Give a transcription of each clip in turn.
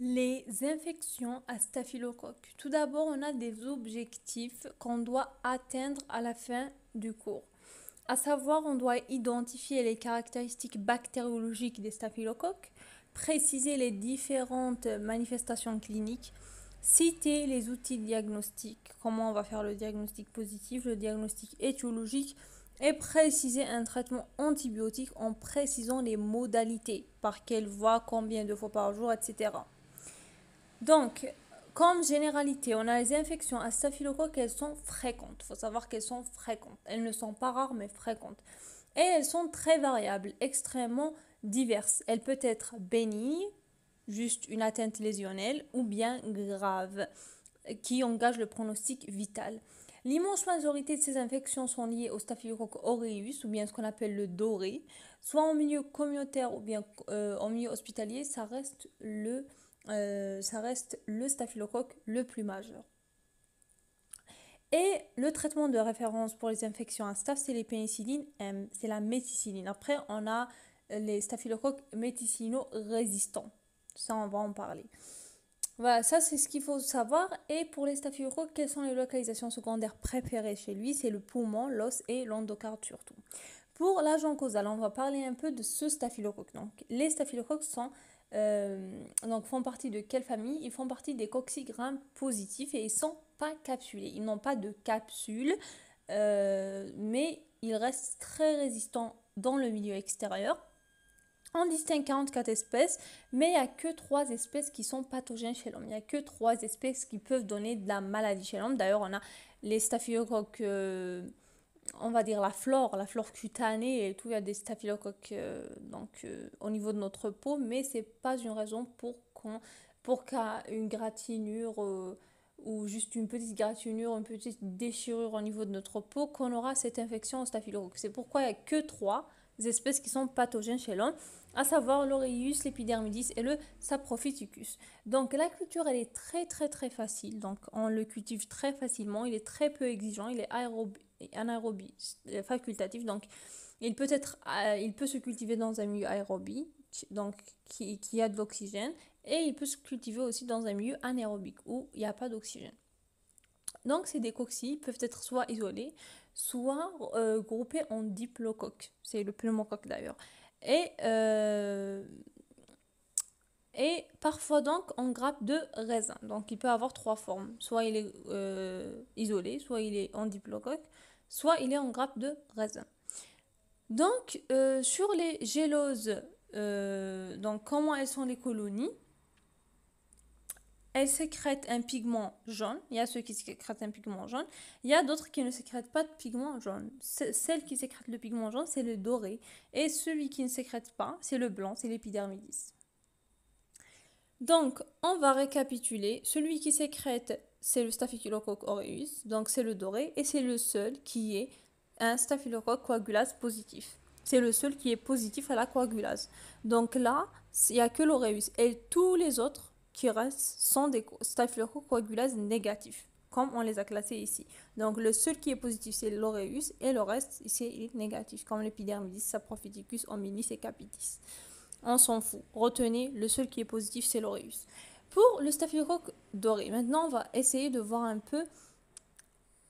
Les infections à staphylocoque. Tout d'abord, on a des objectifs qu'on doit atteindre à la fin du cours. À savoir, on doit identifier les caractéristiques bactériologiques des staphylocoques, préciser les différentes manifestations cliniques, citer les outils diagnostiques, comment on va faire le diagnostic positif, le diagnostic étiologique, et préciser un traitement antibiotique en précisant les modalités, par quelle voie, combien de fois par jour, etc. Donc, comme généralité, on a les infections à staphylocoque, elles sont fréquentes. Il faut savoir qu'elles sont fréquentes. Elles ne sont pas rares, mais fréquentes. Et elles sont très variables, extrêmement diverses. Elles peuvent être bénignes, juste une atteinte lésionnelle, ou bien graves, qui engagent le pronostic vital. L'immense majorité de ces infections sont liées au staphylocoque aureus, ou bien ce qu'on appelle le doré. Soit en milieu communautaire ou bien euh, en milieu hospitalier, ça reste le euh, ça reste le staphylocoque le plus majeur. Et le traitement de référence pour les infections à staph, c'est les c'est la méticilline. Après, on a les staphylocoques méticillino-résistants. Ça, on va en parler. Voilà, ça c'est ce qu'il faut savoir. Et pour les staphylocoques, quelles sont les localisations secondaires préférées chez lui? C'est le poumon, l'os et l'endocarde surtout. Pour l'agent causal, on va parler un peu de ce staphylocoque. Donc, les staphylocoques sont euh, donc font partie de quelle famille? Ils font partie des coccygrammes positifs et ils ne sont pas capsulés. Ils n'ont pas de capsule, euh, mais ils restent très résistants dans le milieu extérieur. On distingue 44 espèces, mais il n'y a que 3 espèces qui sont pathogènes chez l'homme. Il n'y a que 3 espèces qui peuvent donner de la maladie chez l'homme. D'ailleurs, on a les staphylocoques euh, on va dire la flore, la flore cutanée et tout, il y a des staphylocoques euh, donc, euh, au niveau de notre peau, mais c'est pas une raison pour qu'on pour qu'à une gratinure euh, ou juste une petite gratinure, une petite déchirure au niveau de notre peau, qu'on aura cette infection au staphylocoque. C'est pourquoi il n'y a que trois espèces qui sont pathogènes chez l'homme, à savoir l'oreillus, l'épidermidis et le saprophyticus. Donc la culture, elle est très très très facile, donc on le cultive très facilement, il est très peu exigeant, il est aérobie anaérobie euh, facultatif. Donc, il peut, être, euh, il peut se cultiver dans un milieu aérobie, donc qui, qui a de l'oxygène, et il peut se cultiver aussi dans un milieu anaérobique où il n'y a pas d'oxygène. Donc, ces décoccies peuvent être soit isolés, soit euh, groupés en diplocoques. C'est le pneumocoque d'ailleurs. Et, et parfois donc en grappe de raisin. Donc il peut avoir trois formes. Soit il est isolé, soit il est en diplocoque, soit il est en grappe de raisin. Donc, euh, sur les géloses, euh, donc comment elles sont les colonies Elles sécrètent un pigment jaune. Il y a ceux qui sécrètent un pigment jaune. Il y a d'autres qui ne sécrètent pas de pigment jaune. Celle qui sécrète le pigment jaune, c'est le doré. Et celui qui ne sécrète pas, c'est le blanc, c'est l'épidermidis. Donc, on va récapituler. Celui qui sécrète c'est le Staphylococcus aureus, donc c'est le doré, et c'est le seul qui est un Staphylococcus coagulase positif. C'est le seul qui est positif à la coagulase. Donc là, il n'y a que l'aureus. Et tous les autres qui restent sont des Staphylococcus coagulase négatifs, comme on les a classés ici. Donc le seul qui est positif, c'est l'aureus, et le reste, c'est est négatif, comme l'épidermidis, saprophyticus, hominis et capitis. On s'en fout. Retenez, le seul qui est positif, c'est l'aureus. Pour le staphylocoque doré, maintenant on va essayer de voir un peu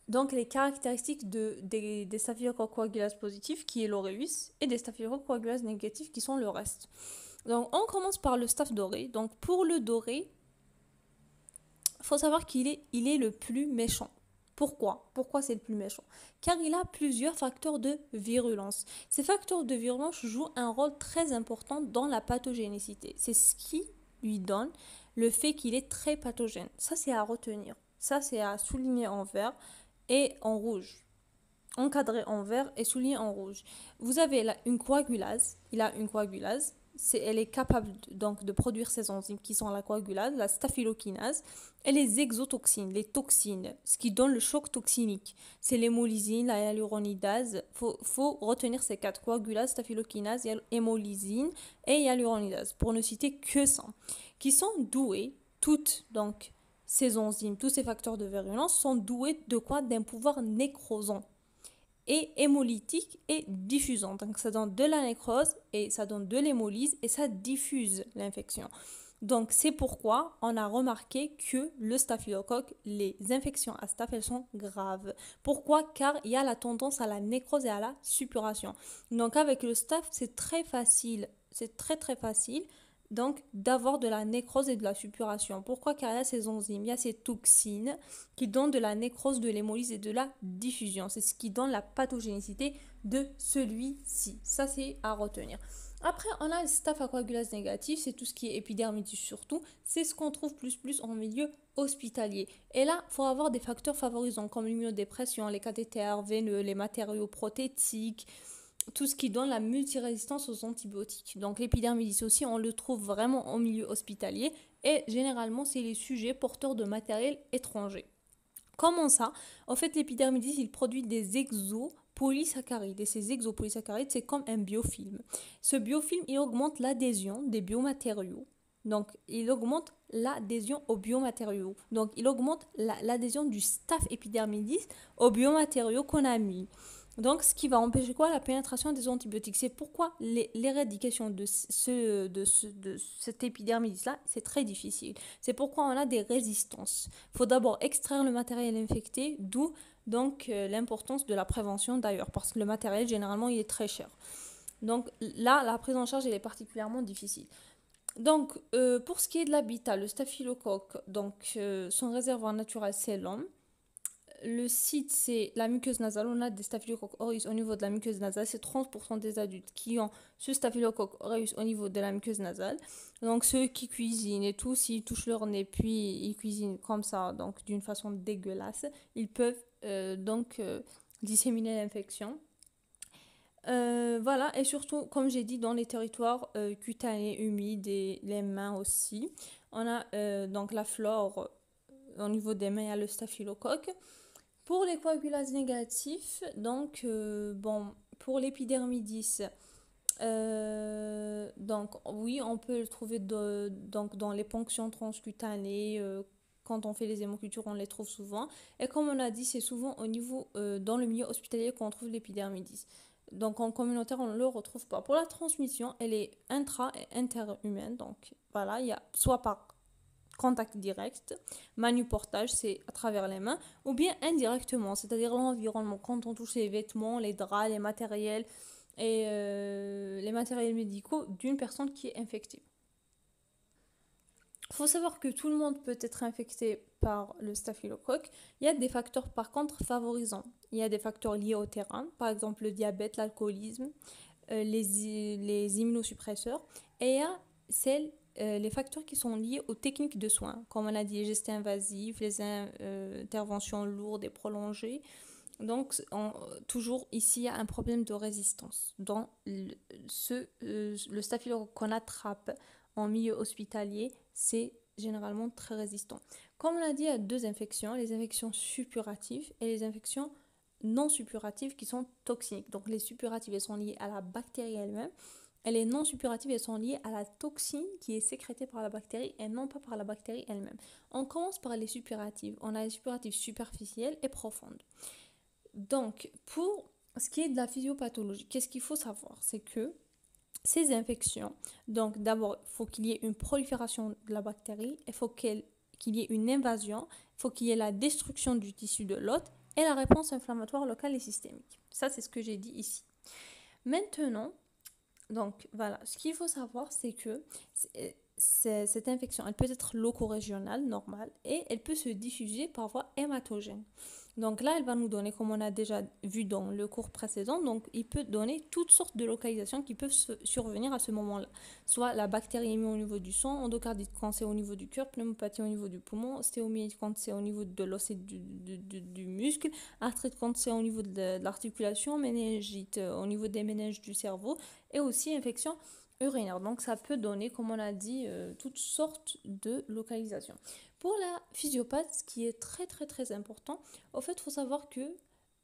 donc les caractéristiques de, des, des staphylocoques coagulase positifs qui est l'aureus et des staphylocoques coagulase négatifs qui sont le reste. Donc on commence par le staph doré. Donc pour le doré, faut savoir qu'il est, il est le plus méchant. Pourquoi? Pourquoi c'est le plus méchant? Car il a plusieurs facteurs de virulence. Ces facteurs de virulence jouent un rôle très important dans la pathogénicité. C'est ce qui lui donne le fait qu'il est très pathogène. Ça, c'est à retenir. Ça, c'est à souligner en vert et en rouge. Encadré en vert et souligné en rouge. Vous avez là une coagulase. Il a une coagulase. Elle est capable donc de produire ces enzymes qui sont la coagulase, la staphylokinase, et les exotoxines, les toxines, ce qui donne le choc toxinique. C'est l'hémolysine, la hyaluronidase. Il faut, retenir ces quatre coagulase, staphylokinase, hémolysine et hyaluronidase, pour ne citer que ça qui sont doués, toutes donc ces enzymes, tous ces facteurs de virulence sont doués de quoi? D'un pouvoir nécrosant et hémolytique et diffusant. Donc ça donne de la nécrose et ça donne de l'hémolyse et ça diffuse l'infection. Donc c'est pourquoi on a remarqué que le staphylocoque, les infections à staph, elles sont graves. Pourquoi? Car il y a la tendance à la nécrose et à la suppuration. Donc avec le staph, c'est très facile, c'est très très facile donc d'avoir de la nécrose et de la suppuration. Pourquoi? Car il y a ces enzymes, il y a ces toxines qui donnent de la nécrose, de l'hémolyse et de la diffusion. C'est ce qui donne la pathogénicité de celui-ci. Ça, c'est à retenir. Après, on a le staph coagulase négatif, c'est tout ce qui est épidermitis surtout. C'est ce qu'on trouve plus plus en milieu hospitalier. Et là, il faut avoir des facteurs favorisants comme l'immunodépression, les cathéters veineux, les matériaux prothétiques, tout ce qui donne la multirésistance aux antibiotiques. Donc l'épidermidis aussi, on le trouve vraiment en milieu hospitalier et généralement, c'est les sujets porteurs de matériel étranger. Comment ça? En fait, l'épidermidis, il produit des exopolysaccharides. Et ces exopolysaccharides, c'est comme un biofilm. Ce biofilm, il augmente l'adhésion des biomatériaux. Donc, il augmente l'adhésion aux biomatériaux. Donc, il augmente l'adhésion du staph épidermidis aux biomatériaux qu'on a mis. Donc, ce qui va empêcher quoi? La pénétration des antibiotiques. C'est pourquoi l'éradication de, ce, de, ce, de cette épidermidis-là, c'est très difficile. C'est pourquoi on a des résistances. Il faut d'abord extraire le matériel infecté, d'où donc euh, l'importance de la prévention d'ailleurs, parce que le matériel, généralement, il est très cher. Donc là, la prise en charge, elle est particulièrement difficile. Donc, euh, pour ce qui est de l'habitat, le staphylocoque, donc euh, son réservoir naturel, c'est l'homme le site, c'est la muqueuse nasale. On a des staphylococcus aureus au niveau de la muqueuse nasale. C'est 30% des adultes qui ont ce staphylococcus aureus au niveau de la muqueuse nasale. Donc, ceux qui cuisinent et tout, s'ils touchent leur nez, puis ils cuisinent comme ça, donc d'une façon dégueulasse, ils peuvent euh, donc euh, disséminer l'infection. Euh, voilà, et surtout, comme j'ai dit, dans les territoires cutanés, humides et les mains aussi, on a donc la flore au niveau des mains, il y a le staphylocoque. Pour les coagulases négatifs, donc, euh, bon, pour l'épidermidis, euh, donc oui, on peut le trouver donc, dans les ponctions transcutanées. Euh, quand on fait les hémocultures, on les trouve souvent. Et comme on a dit, c'est souvent au niveau, dans le milieu hospitalier qu'on trouve l'épidermidis. Donc en communautaire, on ne le retrouve pas. Pour la transmission, elle est intra- et interhumaine. Donc voilà, il y a soit par contact direct, manuportage, c'est à travers les mains, ou bien indirectement, c'est-à-dire l'environnement, quand on touche les vêtements, les draps, les matériels et euh, les matériels médicaux d'une personne qui est infectée. Il faut savoir que tout le monde peut être infecté par le staphylocoque. Il y a des facteurs par contre favorisants. Il y a des facteurs liés au terrain, par exemple le diabète, l'alcoolisme, euh, les, les immunosuppresseurs. Et il y a celles euh, les facteurs qui sont liés aux techniques de soins, comme on a dit, les gestes invasifs, les euh, interventions lourdes et prolongées. Donc, toujours ici, il y a un problème de résistance. Dans le, ce, euh, le staphylocoque qu'on attrape en milieu hospitalier, c'est généralement très résistant. Comme on l'a dit, il y a deux infections, les infections suppuratives et les infections non suppuratives qui sont toxiques. Donc, les suppuratives, elles sont liées à la bactérie elle-même elle est non suppurative elles sont liées à la toxine qui est sécrétée par la bactérie et non pas par la bactérie elle-même. On commence par les suppuratives. On a les suppuratives superficielles et profondes. Donc, pour ce qui est de la physiopathologie, qu'est-ce qu'il faut savoir? C'est que ces infections, donc d'abord, il faut qu'il y ait une prolifération de la bactérie, il faut qu'il y ait une invasion, il faut qu'il y ait la destruction du tissu de l'hôte et la réponse inflammatoire locale et systémique. Ça, c'est ce que j'ai dit ici. Maintenant, donc voilà, ce qu'il faut savoir, c'est que cette infection, elle peut être loco-régionale, normale, et elle peut se diffuser par voie hématogène. Donc là, elle va nous donner, comme on a déjà vu dans le cours précédent, donc il peut donner toutes sortes de localisations qui peuvent survenir à ce moment-là. Soit la bactériémie au niveau du sang, endocardite quand c'est au niveau du cœur, pneumopathie au niveau du poumon, stéomyélite quand c'est au niveau de l'os et du, du, muscle, arthrite quand c'est au niveau de l'articulation, méningite au niveau des méninges du cerveau, et aussi infection urinaire. Donc ça peut donner, comme on a dit, euh, toutes sortes de localisations. Pour la physiopathe, ce qui est très très très important, au fait, il faut savoir que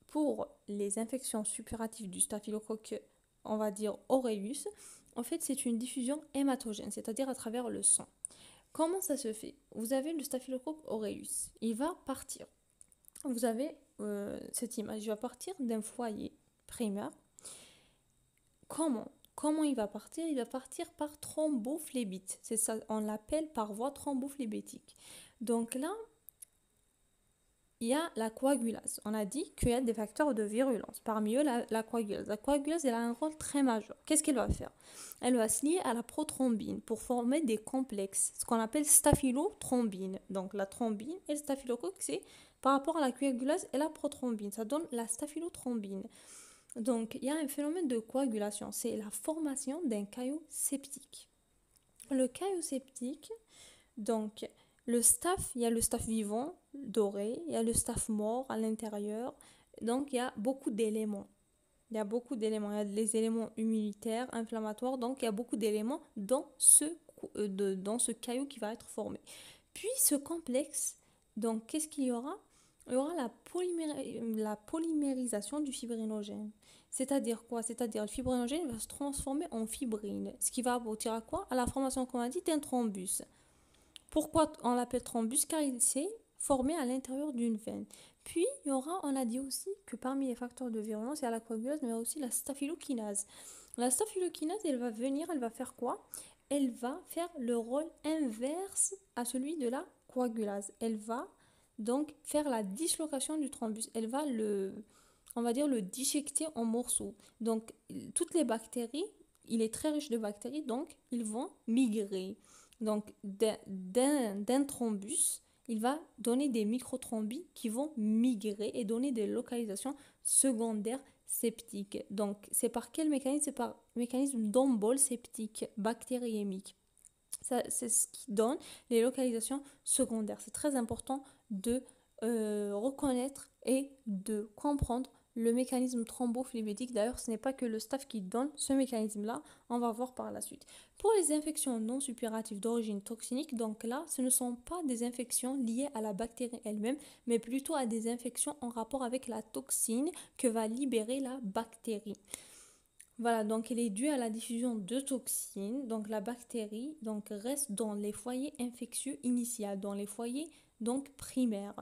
pour les infections suppuratives du staphylocoque, on va dire aureus, en fait, c'est une diffusion hématogène, c'est-à-dire à travers le sang. Comment ça se fait? Vous avez le staphylocoque aureus, il va partir. Vous avez euh, cette image, il va partir d'un foyer primaire. Comment? Comment il va partir Il va partir par thrombophlébite. C'est ça, on l'appelle par voie thrombophlébétique. Donc là, il y a la coagulase. On a dit qu'il y a des facteurs de virulence. Parmi eux, la, coagulase. La coagulase, elle a un rôle très majeur. Qu'est-ce qu'elle va faire? Elle va se lier à la prothrombine pour former des complexes, ce qu'on appelle staphylothrombine. Donc la thrombine et le staphylocoque, c'est par rapport à la coagulase et la prothrombine. Ça donne la staphylothrombine. Donc il y a un phénomène de coagulation. C'est la formation d'un caillou septique. Le caillou septique, donc le staph, il y a le staph vivant, doré, il y a le staph mort à l'intérieur. Donc il y a beaucoup d'éléments. Il y a beaucoup d'éléments. Il y a les éléments immunitaires, inflammatoires. Donc il y a beaucoup d'éléments dans ce, euh, dans ce caillou qui va être formé. Puis ce complexe, donc qu'est-ce qu'il y aura? Il y aura la, la polymérisation du fibrinogène. C'est-à-dire quoi? C'est-à-dire le fibrinogène va se transformer en fibrine. Ce qui va aboutir à quoi? À la formation, comme on a dit, d'un thrombus. Pourquoi on l'appelle thrombus? Car il s'est formé à l'intérieur d'une veine. Puis, il y aura, on a dit aussi que parmi les facteurs de virulence, il y a la coagulase, mais aussi la staphylokinase. La staphylokinase, elle va venir, elle va faire quoi? Elle va faire le rôle inverse à celui de la coagulase. Elle va donc faire la dislocation du thrombus. Elle va le, on va dire, le disjecter en morceaux. Donc, toutes les bactéries, il est très riche de bactéries, donc ils vont migrer. Donc d'un thrombus, il va donner des microthrombis qui vont migrer et donner des localisations secondaires septiques. Donc c'est par quel mécanisme? C'est par mécanisme d'embol septique bactériémique. C'est ce qui donne les localisations secondaires. C'est très important de euh, reconnaître et de comprendre le mécanisme thrombophlébitique. D'ailleurs, ce n'est pas que le staff qui donne ce mécanisme-là, on va voir par la suite. Pour les infections non suppuratives d'origine toxinique, donc là, ce ne sont pas des infections liées à la bactérie elle-même, mais plutôt à des infections en rapport avec la toxine que va libérer la bactérie. Voilà, donc elle est due à la diffusion de toxines. Donc la bactérie donc, reste dans les foyers infectieux initiaux, dans les foyers donc primaires.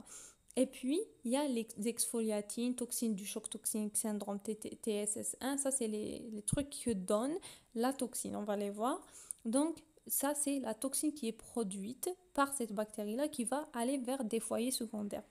Et puis, il y a les exfoliatines, toxines du choc toxique, syndrome TSS1. Ça, c'est les, trucs que donne la toxine. On va les voir. Donc, ça, c'est la toxine qui est produite par cette bactérie-là qui va aller vers des foyers secondaires.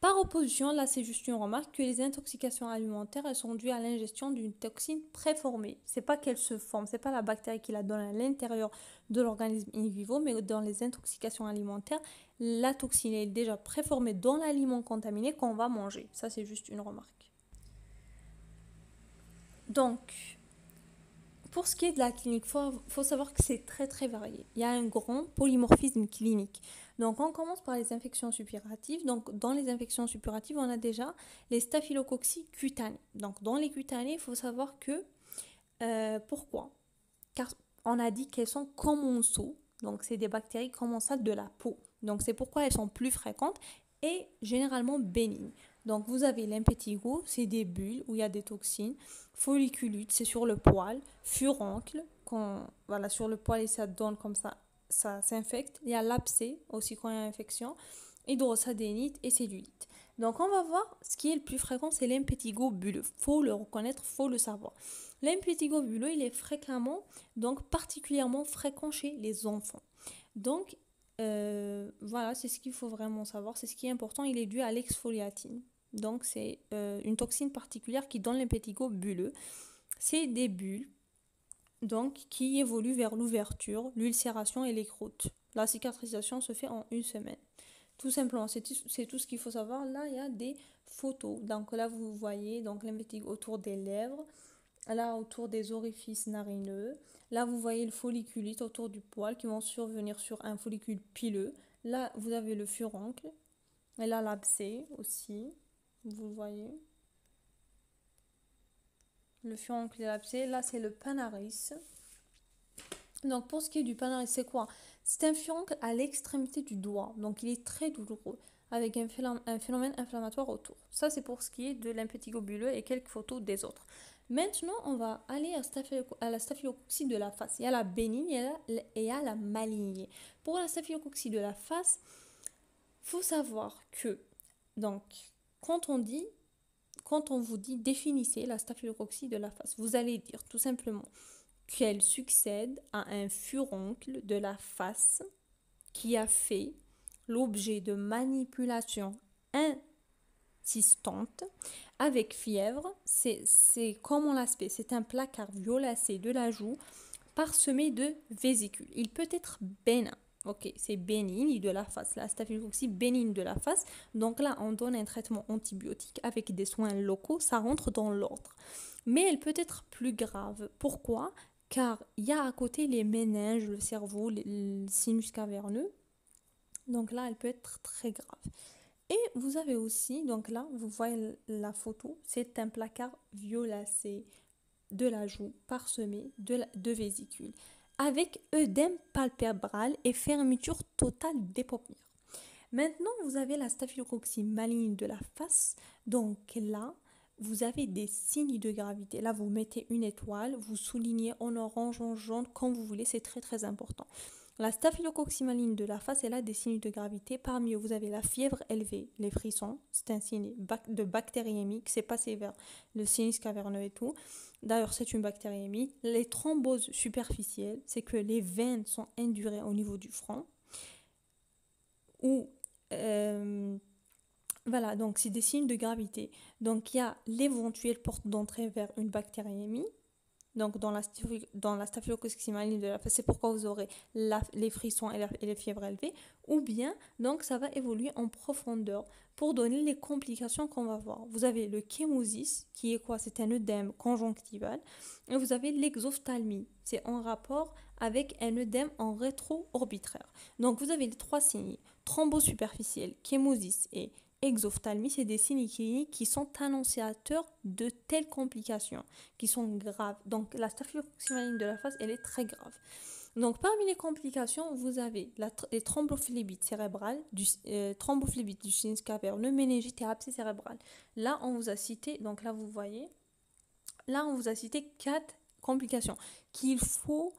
Par opposition, là c'est juste une remarque que les intoxications alimentaires elles sont dues à l'ingestion d'une toxine préformée. C'est pas qu'elle se forme, c'est pas la bactérie qui la donne à l'intérieur de l'organisme in vivo, mais dans les intoxications alimentaires, la toxine est déjà préformée dans l'aliment contaminé qu'on va manger. Ça c'est juste une remarque. Donc, pour ce qui est de la clinique, il faut, faut, savoir que c'est très très varié. Il y a un grand polymorphisme clinique. Donc on commence par les infections suppuratives. Donc dans les infections suppuratives, on a déjà les staphylococci cutanées. Donc dans les cutanées, il faut savoir que euh, pourquoi? Car on a dit qu'elles sont commensaux. Donc c'est des bactéries commensales de la peau. Donc c'est pourquoi elles sont plus fréquentes et généralement bénignes. Donc vous avez l'impétigo, c'est des bulles où il y a des toxines. Folliculite, c'est sur le poil. Furoncle, quand, voilà, sur le poil et ça donne comme ça ça s'infecte. Il y a l'abcès aussi quand il y a infection, hydrosadénite et cellulite. Donc on va voir ce qui est le plus fréquent, c'est l'impétigo bulleux. Faut le reconnaître, faut le savoir. L'impétigo bulleux, il est fréquemment, donc particulièrement fréquent chez les enfants. Donc euh, voilà, c'est ce qu'il faut vraiment savoir. C'est ce qui est important. Il est dû à l'exfoliatine. Donc c'est euh, une toxine particulière qui donne l'impétigo bulleux. C'est des bulles donc qui évolue vers l'ouverture, l'ulcération et les croûtes. La cicatrisation se fait en une semaine. Tout simplement, c'est tout ce qu'il faut savoir. Là, il y a des photos. Donc là, vous voyez donc autour des lèvres, là autour des orifices narineux. Là, vous voyez le folliculite autour du poil qui vont survenir sur un follicule pileux. Là, vous avez le furoncle. Et là, l'abcès aussi. Vous voyez le furoncle et Là, c'est le panaris. Donc, pour ce qui est du panaris, c'est quoi? C'est un furoncle à l'extrémité du doigt. Donc, il est très douloureux avec un, phénomène inflammatoire autour. Ça, c'est pour ce qui est de l'impétigobuleux et quelques photos des autres. Maintenant, on va aller à, la staphylococcie de la face. Il y a la bénigne et il y a la maligne. Pour la staphylococcie de la face, faut savoir que, donc, quand on dit quand on vous dit définissez la staphylococcie de la face, vous allez dire tout simplement qu'elle succède à un furoncle de la face qui a fait l'objet de manipulations insistantes avec fièvre. C'est comment l'aspect, c'est un placard violacé de la joue parsemé de vésicules. Il peut être bénin. Ok, c'est bénigne de la face. La staphylococcie bénigne de la face. Donc là, on donne un traitement antibiotique avec des soins locaux. Ça rentre dans l'ordre. Mais elle peut être plus grave. Pourquoi? Car il y a à côté les méninges, le cerveau, le sinus caverneux. Donc là, elle peut être très grave. Et vous avez aussi, donc là, vous voyez la photo, c'est un placard violacé de la joue parsemé de, de vésicules avec œdème palpébral et fermeture totale des paupières. Maintenant, vous avez la staphylococcie maligne de la face. Donc là, vous avez des signes de gravité. Là, vous mettez une étoile, vous soulignez en orange, en jaune, comme vous voulez, c'est très très important. La staphylococcie maligne de la face, elle a des signes de gravité. Parmi eux, vous avez la fièvre élevée, les frissons, c'est un signe de bactériémie qui s'est passé vers le sinus caverneux et tout. D'ailleurs, c'est une bactériémie. Les thromboses superficielles, c'est que les veines sont indurées au niveau du front. Ou, euh, voilà, donc c'est des signes de gravité. Donc, il y a l'éventuelle porte d'entrée vers une bactériémie donc dans la, dans la de la c'est pourquoi vous aurez les frissons et, les fièvres élevées, ou bien donc ça va évoluer en profondeur pour donner les complications qu'on va voir. Vous avez le chémosis, qui est quoi? C'est un œdème conjonctival, et vous avez l'exophthalmie, c'est en rapport avec un œdème en rétro-orbitaire. Donc vous avez les trois signes, thrombose superficielle, chémosis et exophthalmie, c'est des signes cliniques qui sont annonciateurs de telles complications, qui sont graves. Donc la staphylococcie de la face, elle est très grave. Donc parmi les complications, vous avez les thrombophlébite cérébrale, du, euh, du sinus caverneux, méningite abcès cérébral. Là, on vous a cité, donc là vous voyez, là on vous a cité quatre complications qu'il faut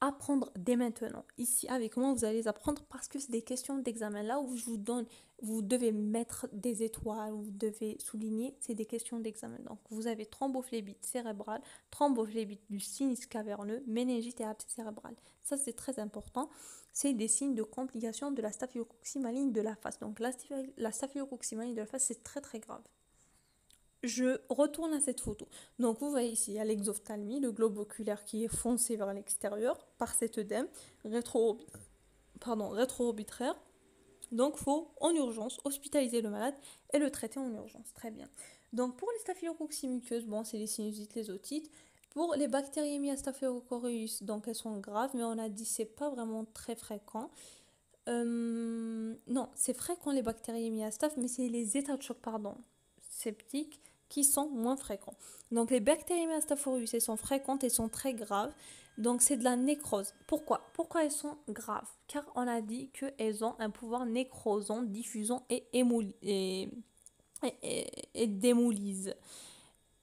apprendre dès maintenant. Ici, avec moi, vous allez apprendre parce que c'est des questions d'examen. Là où je vous donne, vous devez mettre des étoiles, vous devez souligner, c'est des questions d'examen. Donc, vous avez thrombophlébite cérébrale, thrombophlébite du sinus caverneux, méningite et abcès cérébral. Ça, c'est très important. C'est des signes de complications de la staphylococcie maligne de la face. Donc, la, maligne de la face, c'est très très grave je retourne à cette photo. Donc vous voyez ici, il y a l'exophthalmie, le globe oculaire qui est foncé vers l'extérieur par cet œdème rétro orbitaire Donc il faut en urgence hospitaliser le malade et le traiter en urgence. Très bien. Donc pour les staphylococci muqueuses, bon, c'est les sinusites, les otites. Pour les bactériémies Staphylococcus, donc elles sont graves, mais on a dit c'est pas vraiment très fréquent. Euh, non, c'est fréquent les bactéries à mais c'est les états de choc, pardon, septiques qui sont moins fréquents. Donc les bactéries elles sont fréquentes et sont très graves. Donc c'est de la nécrose. Pourquoi? Pourquoi elles sont graves? Car on a dit qu'elles ont un pouvoir nécrosant, diffusant et, et, et, démolise.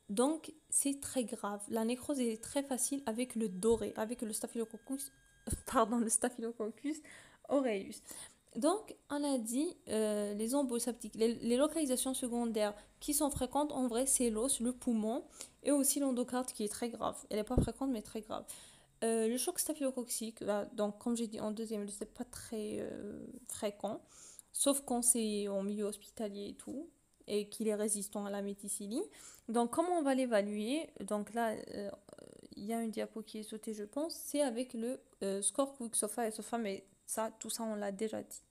Donc c'est très grave. La nécrose est très facile avec le doré, avec le staphylococcus, pardon, le staphylococcus aureus. Donc, on a dit euh, les embolies septiques, les, localisations secondaires qui sont fréquentes, en vrai, c'est l'os, le poumon et aussi l'endocarde qui est très grave. Elle n'est pas fréquente, mais très grave. Euh, le choc staphylococcique, bah, donc comme j'ai dit en deuxième, c'est pas très euh, fréquent, sauf quand c'est en milieu hospitalier et tout, et qu'il est résistant à la méticilline. Donc, comment on va l'évaluer? Donc là, il y a une diapo qui est sautée, je pense, c'est avec le score Quicksofa et Sofa, mais ça, tout ça, on l'a déjà dit.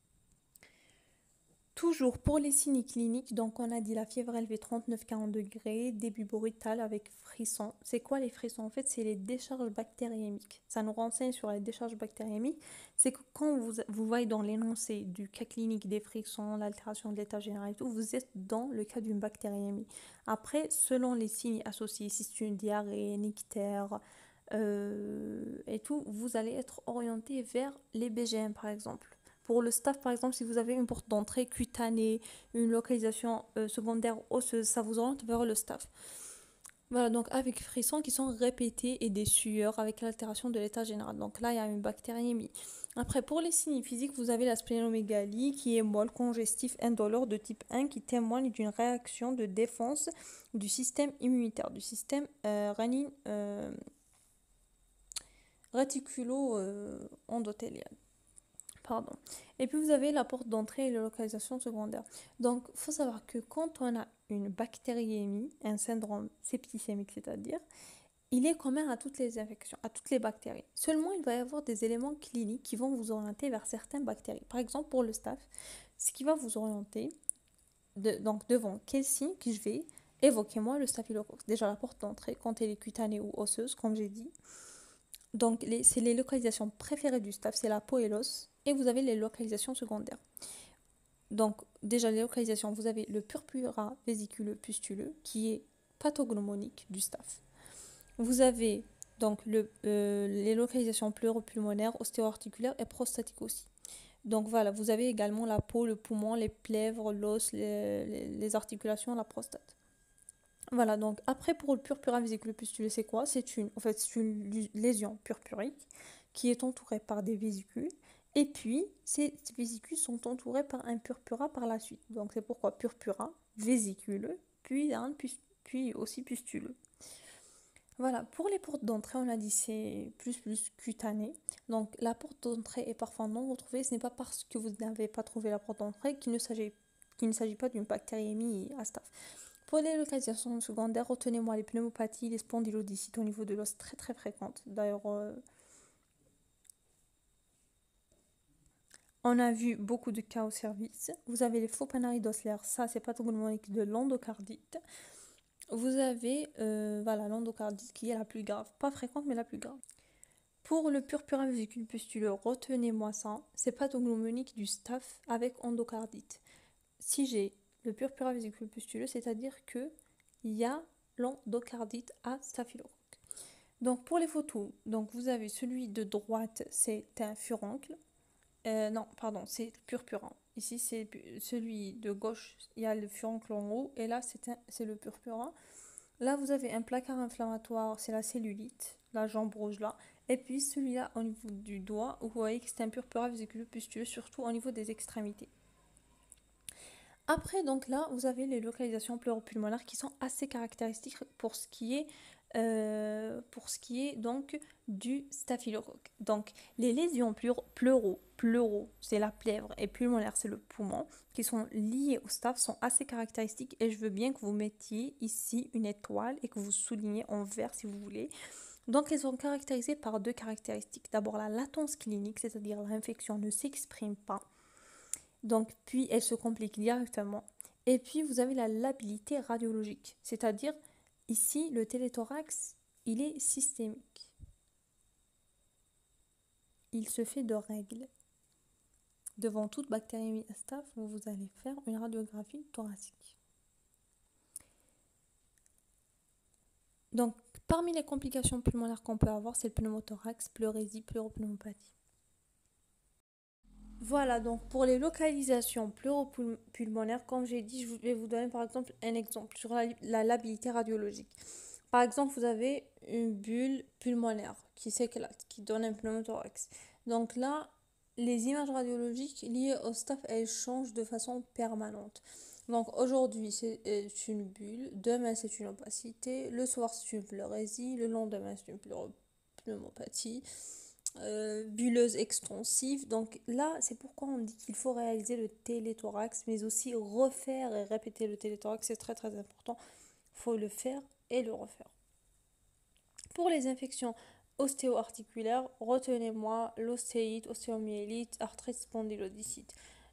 Toujours pour les signes cliniques, donc on a dit la fièvre élevée 39-40 degrés, début brutal avec frisson. C'est quoi les frissons? En fait, c'est les décharges bactériémiques. Ça nous renseigne sur les décharges bactériémiques. C'est que quand vous, vous voyez dans l'énoncé du cas clinique des frissons, l'altération de l'état général et tout, vous êtes dans le cas d'une bactériémie. Après, selon les signes associés, si c'est une diarrhée, nictère, euh, et tout, vous allez être orienté vers les BGM par exemple. Pour le staff, par exemple, si vous avez une porte d'entrée cutanée, une localisation euh, secondaire osseuse, ça vous oriente vers le staff. Voilà, donc avec frissons qui sont répétés et des sueurs avec l'altération de l'état général. Donc là, il y a une bactériémie. Après, pour les signes physiques, vous avez la splénomégalie qui est molle, congestif, indolore de type 1 qui témoigne d'une réaction de défense du système immunitaire, du système euh, euh réticulo-endothélial. Pardon. Et puis vous avez la porte d'entrée et la localisation secondaire. Donc, il faut savoir que quand on a une bactériémie, un syndrome septicémique, c'est-à-dire, il est commun à toutes les infections, à toutes les bactéries. Seulement, il va y avoir des éléments cliniques qui vont vous orienter vers certaines bactéries. Par exemple, pour le staph, ce qui va vous orienter, donc devant quel signe que je vais évoquer moi le staphylococcus. Déjà la porte d'entrée, quand elle est cutanée ou osseuse, comme j'ai dit. Donc, c'est les localisations préférées du staph, c'est la peau et l'os. Et vous avez les localisations secondaires. Donc, déjà, les localisations, vous avez le purpura vésiculeux pustuleux, qui est pathognomonique du staph. Vous avez donc le, euh, les localisations pleuropulmonaires, ostéo-articulaires et prostatiques aussi. Donc voilà, vous avez également la peau, le poumon, les plèvres, l'os, les, articulations, la prostate. Voilà, donc après pour le purpura pustuleux, c'est quoi? C'est une, en fait, une lésion purpurique qui est entourée par des vésicules et puis, ces vésicules sont entourées par un purpura par la suite. Donc, c'est pourquoi purpura, vésiculeux, puis, puis aussi pustuleux. Voilà, pour les portes d'entrée, on a dit c'est plus plus cutané. Donc, la porte d'entrée est parfois non retrouvée. Ce n'est pas parce que vous n'avez pas trouvé la porte d'entrée qu'il ne s'agit pas d'une bactériémie à staph. Pour les localisations secondaires, retenez-moi les pneumopathies, les spondylodicites au niveau de l'os très très fréquentes. D'ailleurs, euh, On a vu beaucoup de cas au service. Vous avez les faux panarides osculaires, ça c'est pathognomonique de l'endocardite. Vous avez euh, voilà, l'endocardite qui est la plus grave, pas fréquente mais la plus grave. Pour le purpura vésicule pustuleux, retenez-moi ça, c'est pathognomonique du staph avec endocardite. Si j'ai le purpura vésicule pustuleux, c'est-à-dire que il y a l'endocardite à staphylocoque. Donc pour les photos, donc vous avez celui de droite, c'est un furoncle. Euh, non, pardon, c'est purpurant. Ici, c'est celui de gauche, il y a le furoncle en haut, et là, c'est le purpurant. Là, vous avez un placard inflammatoire, c'est la cellulite, la jambe rouge là. Et puis celui-là au niveau du doigt, vous voyez que c'est un purpura vésicule pustuleux, surtout au niveau des extrémités. Après, donc là, vous avez les localisations pleuropulmonaires qui sont assez caractéristiques pour ce qui est euh, pour ce qui est donc du staphylocoque. Donc les lésions pleuro, pleuro, c'est la plèvre et pulmonaire, c'est le poumon, qui sont liées au staph sont assez caractéristiques et je veux bien que vous mettiez ici une étoile et que vous soulignez en vert si vous voulez. Donc elles sont caractérisées par deux caractéristiques. D'abord la latence clinique, c'est-à-dire l'infection ne s'exprime pas. Donc puis elle se complique directement. Et puis vous avez la labilité radiologique, c'est-à-dire Ici, le téléthorax, il est systémique. Il se fait de règles. Devant toute bactérie staph, vous allez faire une radiographie thoracique. Donc, parmi les complications pulmonaires qu'on peut avoir, c'est le pneumothorax, pleurésie, pleuropneumopathie. Voilà, donc pour les localisations pleuropulmonaires, comme j'ai dit, je vais vous donner par exemple un exemple sur la, labilité radiologique. Par exemple, vous avez une bulle pulmonaire qui s'éclate, qui donne un pneumothorax. Donc là, les images radiologiques liées au staph, elles changent de façon permanente. Donc aujourd'hui, c'est euh, une bulle, demain, c'est une opacité, le soir, c'est une pleurésie, le lendemain, c'est une pneumopathie. Euh, bulleuse extensive. Donc là, c'est pourquoi on dit qu'il faut réaliser le téléthorax, mais aussi refaire et répéter le téléthorax, c'est très très important. Il faut le faire et le refaire. Pour les infections ostéo-articulaires, retenez-moi l'ostéite, ostéomyélite, arthrite spondylodicite.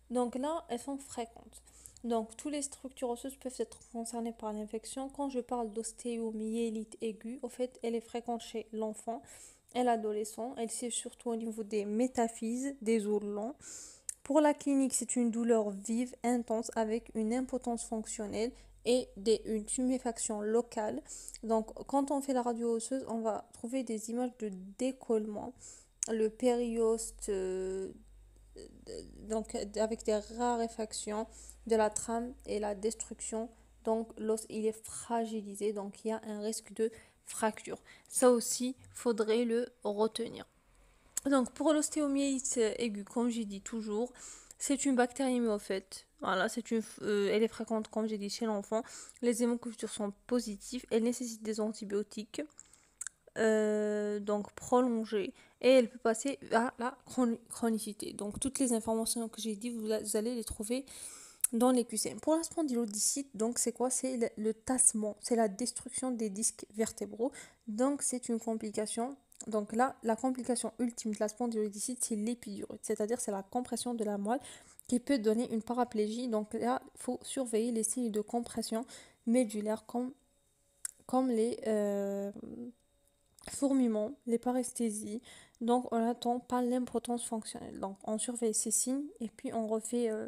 Donc là, elles sont fréquentes. Donc, toutes les structures osseuses peuvent être concernées par l'infection. Quand je parle d'ostéomyélite aiguë, au fait, elle est fréquente chez l'enfant et l'adolescent. Elle c'est surtout au niveau des métaphyses, des os longs. Pour la clinique, c'est une douleur vive, intense, avec une impotence fonctionnelle et une tuméfaction locale. Donc, quand on fait la radio osseuse, on va trouver des images de décollement. Le périoste, euh, donc avec des raréfactions de la trame et la destruction donc l'os il est fragilisé, donc il y a un risque de fracture. Ça aussi, faudrait le retenir. Donc pour l'ostéomyélite aiguë, comme j'ai dit toujours, c'est une bactérie fait, Voilà, c'est une, euh, elle est fréquente, comme j'ai dit, chez l'enfant. Les hémocultures sont positives. Elle nécessite des antibiotiques, euh, donc prolongés. Et elle peut passer à la chronicité. Donc toutes les informations que j'ai dit, vous, allez les trouver dans les QCM. Pour la spondylodicite, donc c'est quoi? C'est le tassement, c'est la destruction des disques vertébraux. Donc c'est une complication donc là, la complication ultime de la spondylodicite, c'est l'épidurite, c'est-à-dire c'est la compression de la moelle qui peut donner une paraplégie. Donc là, il faut surveiller les signes de compression médulaire comme, comme les euh, fourmillements, les paresthésies. Donc on n'attend pas l'impotence fonctionnelle. Donc on surveille ces signes et puis on refait euh,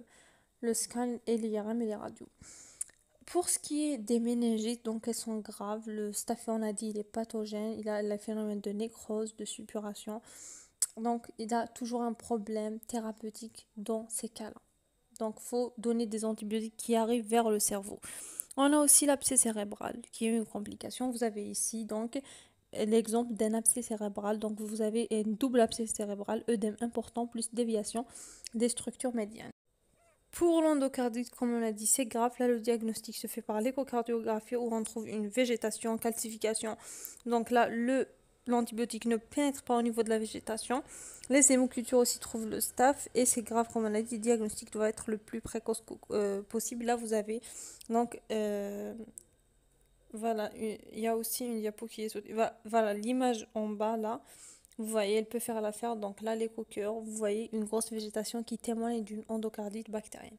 le scan et l'IRM et les radios. Pour ce qui est des méningites, donc elles sont graves. Le staphylo, on a dit, il est pathogène. Il a le phénomène de nécrose, de suppuration. Donc, il a toujours un problème thérapeutique dans ces cas-là. Donc, faut donner des antibiotiques qui arrivent vers le cerveau. On a aussi l'abcès cérébral, qui est une complication. Vous avez ici, donc, l'exemple d'un abcès cérébral. Donc, vous avez une double abcès cérébral, œdème important, plus déviation des structures médianes. Pour l'endocardite, comme on l'a dit, c'est grave. Là, le diagnostic se fait par l'échocardiographie où on trouve une végétation, calcification. Donc là, le l'antibiotique ne pénètre pas au niveau de la végétation. Les hémocultures aussi trouvent le staph et c'est grave comme on a dit, le diagnostic doit être le plus précoce euh, possible. Là vous avez donc euh, voilà, il y a aussi une diapo qui est voilà l'image en bas là. Vous voyez, elle peut faire l'affaire. Donc là, les coqueurs, vous voyez une grosse végétation qui témoigne d'une endocardite bactérienne.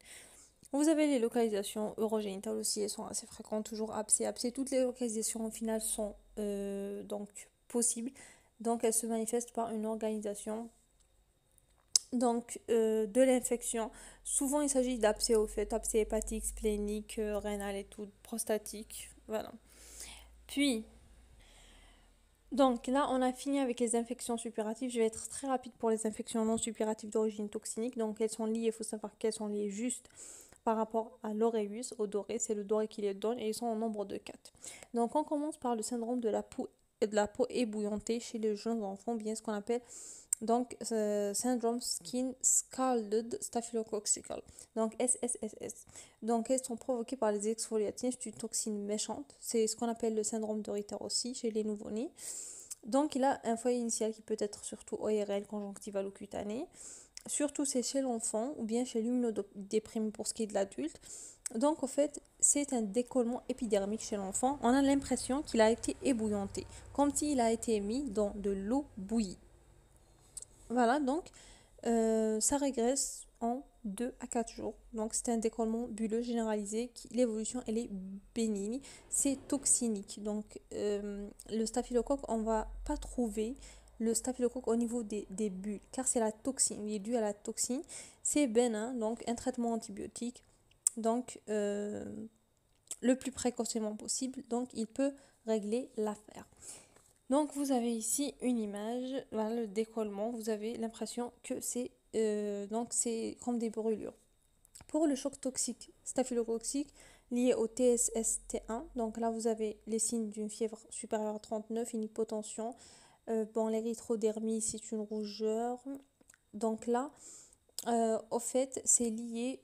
Vous avez les localisations urogénitales aussi, elles sont assez fréquentes, toujours abcès, abcès. Toutes les localisations au final sont euh, donc possibles. Donc elles se manifestent par une organisation donc euh, de l'infection. Souvent il s'agit d'abcès au fait, abcès hépatique, splénique, euh, et tout, prostatique. Voilà. Puis donc là, on a fini avec les infections suppuratives. Je vais être très rapide pour les infections non suppuratives d'origine toxinique. Donc elles sont liées, il faut savoir qu'elles sont liées juste par rapport à l'oreus, au doré, c'est le doré qui les donne et ils sont au nombre de 4. Donc on commence par le syndrome de la peau, de la peau ébouillantée chez les jeunes enfants, bien ce qu'on appelle donc, syndrome skin scalded staphylococcal. Donc, SSSS. Donc, elles sont provoquées par les exfoliatines? C'est une toxine méchante. C'est ce qu'on appelle le syndrome de Ritter aussi chez les nouveau-nés. Donc, il a un foyer initial qui peut être surtout ORL, conjonctival ou cutané. Surtout, c'est chez l'enfant ou bien chez l'immunodéprimé pour ce qui est de l'adulte. Donc, en fait, c'est un décollement épidermique chez l'enfant. On a l'impression qu'il a été ébouillanté, comme s'il a été mis dans de l'eau bouillie. Voilà, donc euh, ça régresse en 2 à 4 jours. Donc c'est un décollement bulleux généralisé. L'évolution, elle est bénigne. C'est toxinique. Donc euh, le staphylocoque, on va pas trouver le staphylocoque au niveau des, bulles, car c'est la toxine. Il est dû à la toxine. C'est bénin, donc un traitement antibiotique. Donc euh, le plus précocement possible. Donc il peut régler l'affaire. Donc vous avez ici une image, le décollement, vous avez l'impression que c'est euh, c'est comme des brûlures. Pour le choc toxique staphylococcique lié au TSST1, donc là vous avez les signes d'une fièvre supérieure à 39, une hypotension, euh, bon l'érythrodermie c'est une rougeur. Donc là, euh, au fait, c'est lié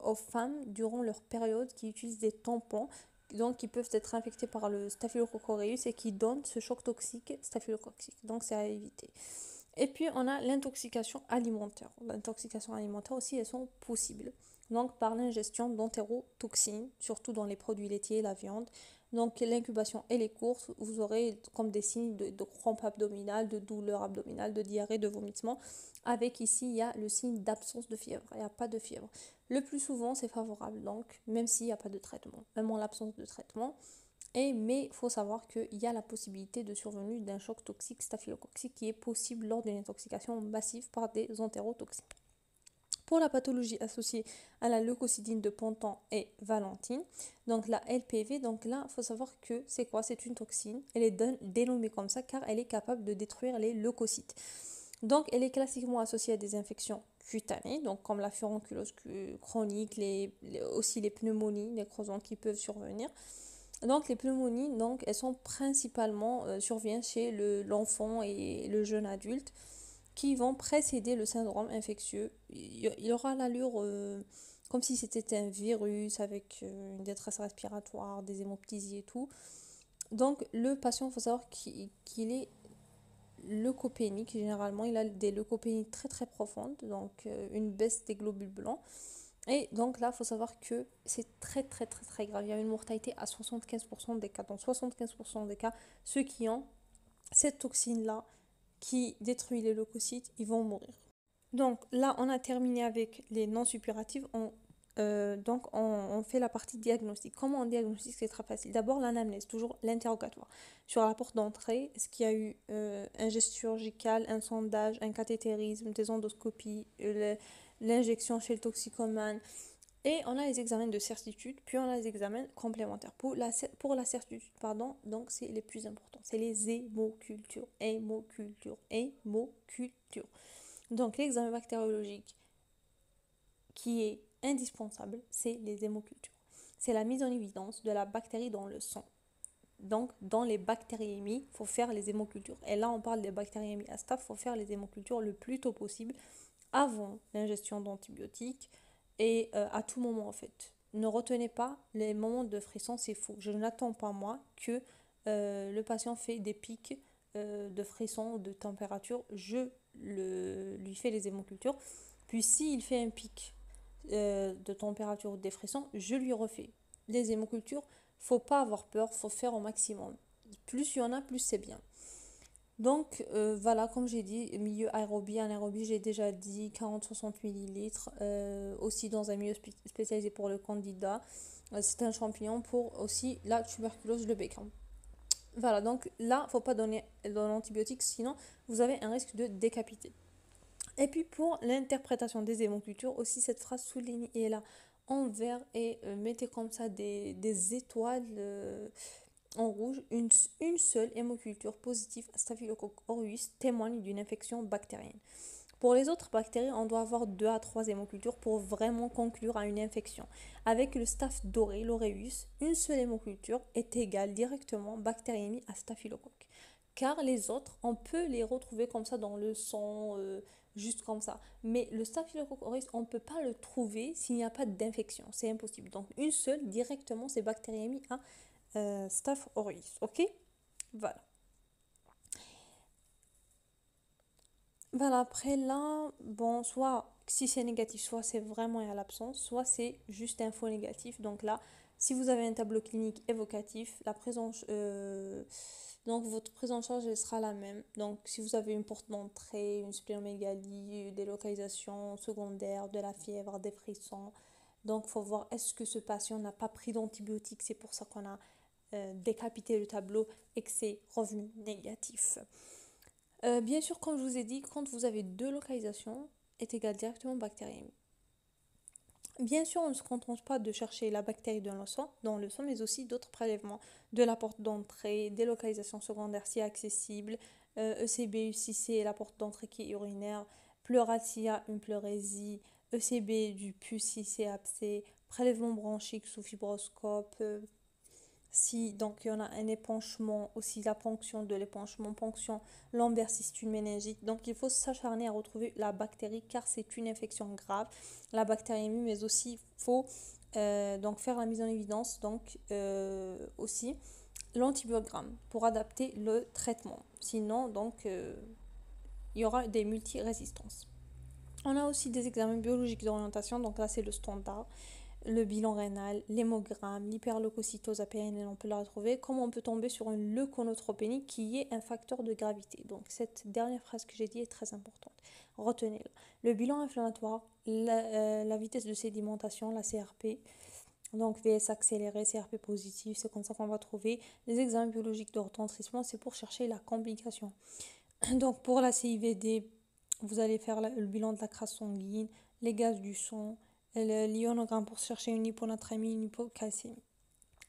aux femmes durant leur période qui utilisent des tampons donc qui peuvent être infectés par le Staphylococcus et qui donnent ce choc toxique staphylococcique. Donc c'est à éviter. Et puis on a l'intoxication alimentaire. L'intoxication alimentaire aussi, elles sont possibles. Donc par l'ingestion d'entérotoxines, surtout dans les produits laitiers la viande. Donc l'incubation et les courses, vous aurez comme des signes de, de crampes abdominales, de douleurs abdominales, de diarrhée, de vomissement. Avec ici, il y a le signe d'absence de fièvre. Il n'y a pas de fièvre. Le plus souvent, c'est favorable, donc, même s'il n'y a pas de traitement, même en l'absence de traitement. Et, mais il faut savoir qu'il y a la possibilité de survenue d'un choc toxique staphylococcique qui est possible lors d'une intoxication massive par des entérotoxines. Pour la pathologie associée à la leucocidine de Pontan et Valentine, donc la LPV, donc là, il faut savoir que c'est quoi? C'est une toxine. Elle est dénommée comme ça car elle est capable de détruire les leucocytes. Donc, elle est classiquement associée à des infections cutanées, donc comme la furonculose chronique, les, aussi les pneumonies, les croisants qui peuvent survenir. Donc les pneumonies, donc, elles sont principalement euh, surviennent chez l'enfant et le jeune adulte qui vont précéder le syndrome infectieux. Il aura l'allure euh, comme si c'était un virus avec euh, une détresse respiratoire, des hémoptysies et tout. Donc le patient, il faut savoir qu'il est leucopénique. Généralement, il a des leucopénies très très profondes, donc euh, une baisse des globules blancs. Et donc là, il faut savoir que c'est très très très très grave. Il y a une mortalité à 75% des cas. Dans 75% des cas, ceux qui ont cette toxine-là qui détruit les leucocytes, ils vont mourir. Donc là, on a terminé avec les non suppuratifs. On, euh, donc on, fait la partie diagnostic. Comment on diagnostique C'est très facile? D'abord l'anamnèse, toujours l'interrogatoire. Sur la porte d'entrée, est-ce qu'il y a eu euh, un geste chirurgical, un sondage, un cathétérisme, des endoscopies, euh, l'injection chez le toxicomane? Et on a les examens de certitude, puis on a les examens complémentaires. Pour la, pour la certitude, pardon, donc c'est les plus importants. C'est les hémocultures. Hémocultures. Hémocultures. Donc l'examen bactériologique qui est indispensable, c'est les hémocultures. C'est la mise en évidence de la bactérie dans le sang. Donc, dans les bactériémies, il faut faire les hémocultures. Et là, on parle des bactériémies à staph, il faut faire les hémocultures le plus tôt possible avant l'ingestion d'antibiotiques, et euh, à tout moment en fait. Ne retenez pas les moments de frisson, c'est faux. Je n'attends pas moi que euh, le patient fait des pics euh, de frisson, de température. Je le, lui fais les hémocultures. Puis s'il fait un pic de température ou des frissons, je lui refais les hémocultures. Faut pas avoir peur, faut faire au maximum. Plus il y en a, plus c'est bien. Donc euh, voilà, comme j'ai dit, milieu aérobie, anaérobie, j'ai déjà dit 40-60 millilitres, euh, aussi dans un milieu spécialisé pour le candidat. Euh, c'est un champignon pour aussi la tuberculose, le bécam. Voilà, donc là, faut pas donner l'antibiotique, sinon vous avez un risque de décapiter. Et puis pour l'interprétation des hémocultures, aussi cette phrase soulignée là en vert et mettez comme ça des, des étoiles en rouge, une, seule hémoculture positive à Staphylococcus aureus témoigne d'une infection bactérienne. Pour les autres bactéries, on doit avoir 2 à 3 hémocultures pour vraiment conclure à une infection. Avec le staph doré, l'aureus, une seule hémoculture est égale directement bactériémie à staphylocoque. Car les autres, on peut les retrouver comme ça dans le sang, euh, juste comme ça. Mais le staphylocoque aureus, on ne peut pas le trouver s'il n'y a pas d'infection. C'est impossible. Donc une seule, directement, c'est bactériémie à euh, Staph aureus. Ok? Voilà. Voilà, après là, bon, soit si c'est négatif, soit c'est vraiment à l'absence, soit c'est juste info négatif. Donc là, si vous avez un tableau clinique évocatif, la présence, euh, donc votre prise en charge sera la même. Donc si vous avez une porte d'entrée, une splénomégalie, des localisations secondaires, de la fièvre, des frissons, donc faut voir est-ce que ce patient n'a pas pris d'antibiotiques, c'est pour ça qu'on a décapiter le tableau c'est revenu négatif. Euh, bien sûr, comme je vous ai dit, quand vous avez deux localisations, est égal directement bactériémie. Bien sûr, on ne se contente pas de chercher la bactérie dans le sang, dans le sang mais aussi d'autres prélèvements, de la porte d'entrée, des localisations secondaires si accessibles, ECB, euh, e UCC, la porte d'entrée qui est urinaire, pleuratia, une pleurésie, ECB du pus abcès, prélèvement bronchique sous fibroscope, si donc il y en a un épanchement, aussi la ponction de l'épanchement, ponction lombaire c'est méningite. Donc il faut s'acharner à retrouver la bactérie car c'est une infection grave, la bactériémie, mais aussi faut euh, donc faire la mise en évidence donc euh, aussi l'antibiogramme pour adapter le traitement. Sinon donc euh, il y aura des multirésistances. On a aussi des examens biologiques d'orientation, donc là c'est le standard le bilan rénal, l'hémogramme, l'hyperleucocytose APN, on peut la retrouver. Comment on peut tomber sur une leuconotropénie qui est un facteur de gravité? Donc cette dernière phrase que j'ai dit est très importante. Retenez-la. Le bilan inflammatoire, euh, la, vitesse de sédimentation, la CRP, donc VS accéléré, CRP positif, c'est comme ça qu'on va trouver. Les examens biologiques de retentissement, c'est pour chercher la complication. Donc pour la CIVD, vous allez faire le bilan de la crasse sanguine, les gaz du sang, l'ionogramme pour chercher une hyponatrémie, une hypocalcémie.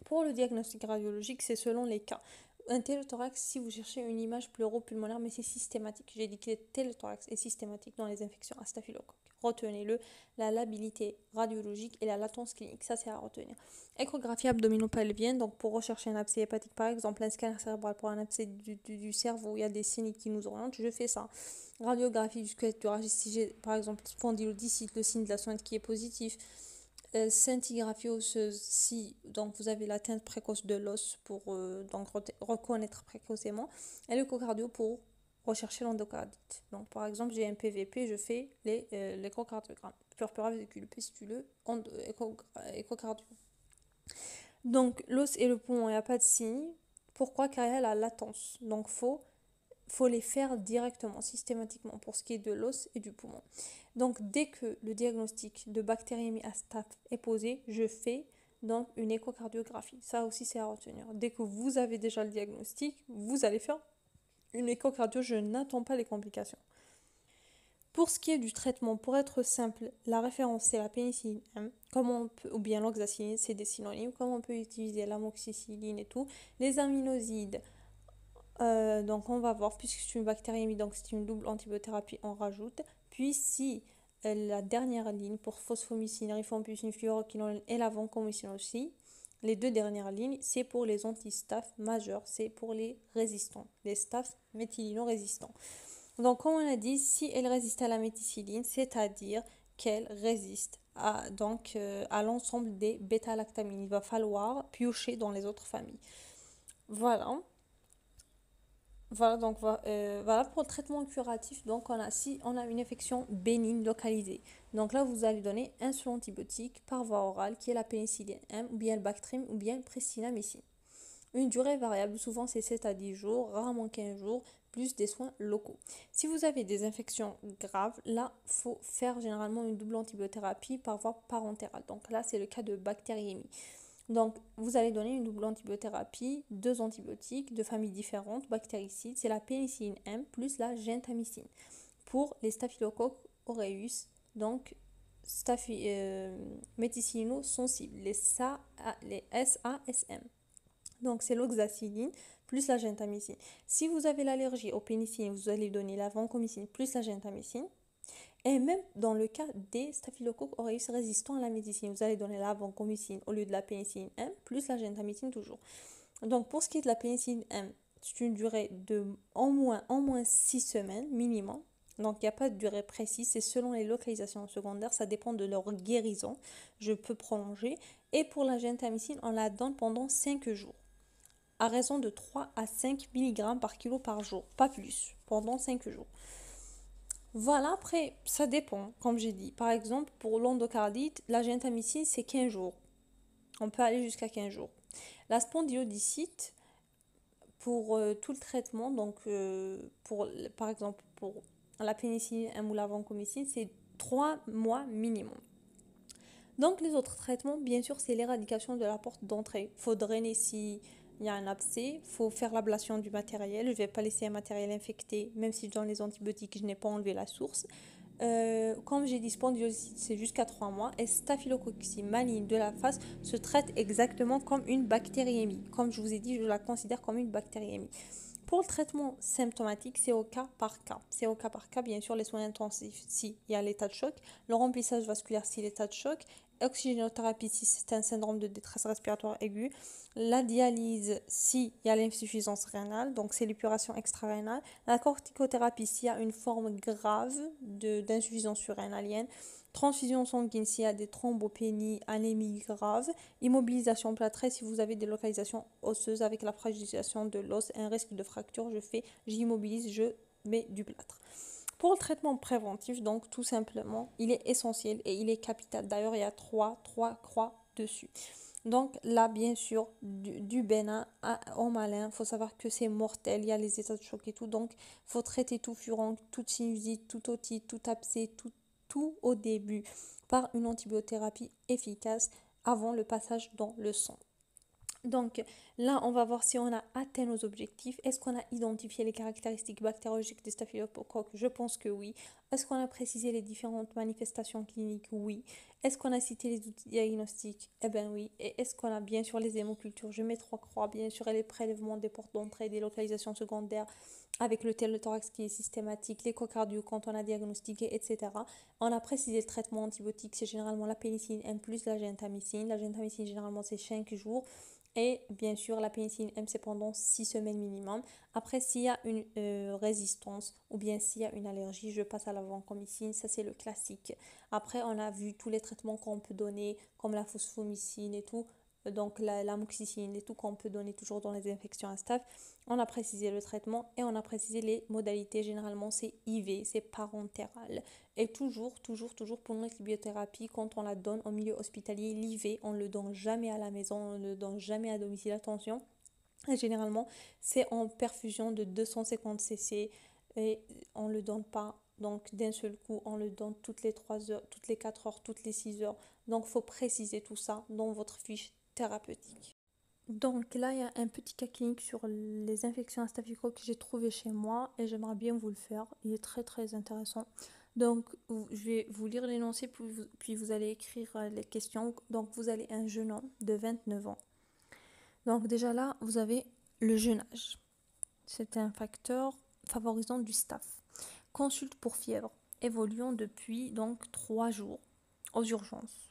Pour le diagnostic radiologique, c'est selon les cas. Un téléthorax, si vous cherchez une image pleuropulmonaire, mais c'est systématique. J'ai dit que le téléthorax est systématique dans les infections à staphylocoque. retenez-le, la labilité radiologique et la latence clinique, ça c'est à retenir. Échographie abdominopelvienne, donc pour rechercher un abcès hépatique par exemple, un scanner cérébral pour un abcès du, cerveau, il y a des signes qui nous orientent, je fais ça. Radiographie du squelette du si j'ai par exemple spondylodicite, le signe de la sointe qui est positif. Euh, scintigraphie osseuse, si donc vous avez l'atteinte précoce de l'os pour euh, donc reconnaître précocement, et l'échocardio pour rechercher l'endocardite. Donc, par exemple, j'ai un PVP, je fais euh, l'échocardiogramme. Purpura pistuleux, échocardio. Donc, l'os et le poumon, il n'y a pas de signe. Pourquoi? Car il y a la latence. Donc, faut, faut les faire directement, systématiquement, pour ce qui est de l'os et du poumon. Donc, dès que le diagnostic de bactériémie à staph est posé, je fais donc une échocardiographie. Ça aussi, c'est à retenir. Dès que vous avez déjà le diagnostic, vous allez faire une échocardio, je n'attends pas les complications. Pour ce qui est du traitement, pour être simple, la référence c'est la pénicilline M, on peut, ou bien l'oxacilline, c'est des synonymes, comment on peut utiliser l'amoxicilline et tout. Les aminosides, euh, donc on va voir, puisque c'est une bactérie, donc c'est une double antibiothérapie, on rajoute. Puis si euh, la dernière ligne pour phosphomycine, rifampicine, fluoroquinone et la vancomycine aussi, les deux dernières lignes, c'est pour les anti-staph majeurs, c'est pour les résistants, les staph méthylino-résistants. Donc, comme on a dit, si elle résiste à la méticilline, c'est-à-dire qu'elle résiste à, euh, à l'ensemble des bêta-lactamines, il va falloir piocher dans les autres familles. Voilà. Voilà, donc euh, voilà pour le traitement curatif. Donc, on a, si on a une infection bénigne localisée, donc là, vous allez donner un seul antibiotique par voie orale qui est la pénicilline M, ou bien le Bactrim, ou bien le pristinamycine. Une durée variable, souvent c'est 7 à 10 jours, rarement 15 jours, plus des soins locaux. Si vous avez des infections graves, là, faut faire généralement une double antibiothérapie par voie parentérale. Donc là, c'est le cas de bactériémie. Donc, vous allez donner une double antibiothérapie, deux antibiotiques de familles différentes, bactéricides, c'est la pénicilline M plus la gentamicine. Pour les staphylocoques aureus, donc staphy, euh, sensibles, les, SA, les SASM. Donc, c'est l'oxacilline plus la gentamicine. Si vous avez l'allergie aux pénicillines, vous allez donner la vancomycine plus la gentamicine. Et même dans le cas des staphylocoques aureus résistants à la médecine, vous allez donner la vancomycine au lieu de la pénicilline M, plus la gentamicine toujours. Donc pour ce qui est de la pénicilline M, c'est une durée de au moins, au moins 6 semaines minimum. Donc il n'y a pas de durée précise, c'est selon les localisations secondaires, ça dépend de leur guérison. Je peux prolonger. Et pour la gentamicine, on la donne pendant 5 jours. À raison de 3 à 5 mg par kilo par jour, pas plus, pendant 5 jours. Voilà, après, ça dépend, comme j'ai dit. Par exemple, pour l'endocardite, la gentamicine, c'est 15 jours. On peut aller jusqu'à 15 jours. La spondylodycite, pour euh, tout le traitement, donc euh, pour, par exemple pour la pénicilline ou la vancomycine, c'est 3 mois minimum. Donc les autres traitements, bien sûr, c'est l'éradication de la porte d'entrée. Il faut drainer si il y a un abcès, il faut faire l'ablation du matériel. Je ne vais pas laisser un matériel infecté, même si dans les antibiotiques, je n'ai pas enlevé la source. Euh, comme j'ai dit, c'est jusqu'à 3 mois. Et staphylococcus maligne de la face se traite exactement comme une bactériémie. Comme je vous ai dit, je la considère comme une bactériémie. Pour le traitement symptomatique, c'est au cas par cas. C'est au cas par cas, bien sûr, les soins intensifs s'il y a l'état de choc, le remplissage vasculaire si l'état de choc, oxygénothérapie si c'est un syndrome de détresse respiratoire aiguë, la dialyse s'il y a l'insuffisance rénale, donc c'est l'épuration extra-rénale, la corticothérapie s'il y a une forme grave d'insuffisance surrénalienne, transfusion sanguine s'il y a des thrombopénies, anémie grave, immobilisation plâtrée si vous avez des localisations osseuses avec la fragilisation de l'os, un risque de fracture, je fais, j'immobilise, je mets du plâtre. Pour le traitement préventif, donc tout simplement, il est essentiel et il est capital. D'ailleurs, il y a trois, trois croix dessus. Donc là, bien sûr, du, bénin au malin, il faut savoir que c'est mortel, il y a les états de choc et tout. Donc, il faut traiter tout furon, toute sinusite, tout otite, tout abcès, tout, au début par une antibiothérapie efficace avant le passage dans le sang. Donc là, on va voir si on a atteint nos objectifs. Est-ce qu'on a identifié les caractéristiques bactériologiques des staphylocoques Je pense que oui. Est-ce qu'on a précisé les différentes manifestations cliniques? Oui. Est-ce qu'on a cité les outils diagnostiques? Eh bien oui. Et est-ce qu'on a bien sûr les hémocultures? Je mets trois croix, bien sûr, les prélèvements des portes d'entrée, des localisations secondaires avec le thorax qui est systématique, l'échocardio quand on a diagnostiqué, etc. On a précisé le traitement antibiotique, c'est généralement la pénicilline M plus la gentamicine. La gentamicine, généralement, c'est 5 jours. Et bien sûr, la pénicilline M, c'est pendant 6 semaines minimum. Après, s'il y a une euh, résistance ou bien s'il y a une allergie, je passe à la vancomycine. Ça, c'est le classique. Après, on a vu tous les traitements qu'on peut donner, comme la phosphomycine et tout donc l'amoxicilline et tout qu'on peut donner toujours dans les infections à staph. On a précisé le traitement et on a précisé les modalités. Généralement, c'est IV, c'est parentéral. Et toujours, toujours, toujours pour l'antibiothérapie, quand on la donne au milieu hospitalier, l'IV, on ne le donne jamais à la maison, on ne le donne jamais à domicile. Attention. Généralement, c'est en perfusion de 250 cc et on ne le donne pas donc d'un seul coup, on le donne toutes les 3 heures, toutes les 4 heures, toutes les 6 heures. Donc il faut préciser tout ça dans votre fiche thérapeutique. Donc là, il y a un petit cas clinique sur les infections à staphylocoque que j'ai trouvé chez moi et j'aimerais bien vous le faire. Il est très très intéressant. Donc, je vais vous lire l'énoncé, puis vous allez écrire euh, les questions. Donc, vous avez un jeune homme de 29 ans. Donc, déjà là, vous avez le jeune âge. C'est un facteur favorisant du staff. Consulte pour fièvre, évoluant depuis donc 3 jours aux urgences.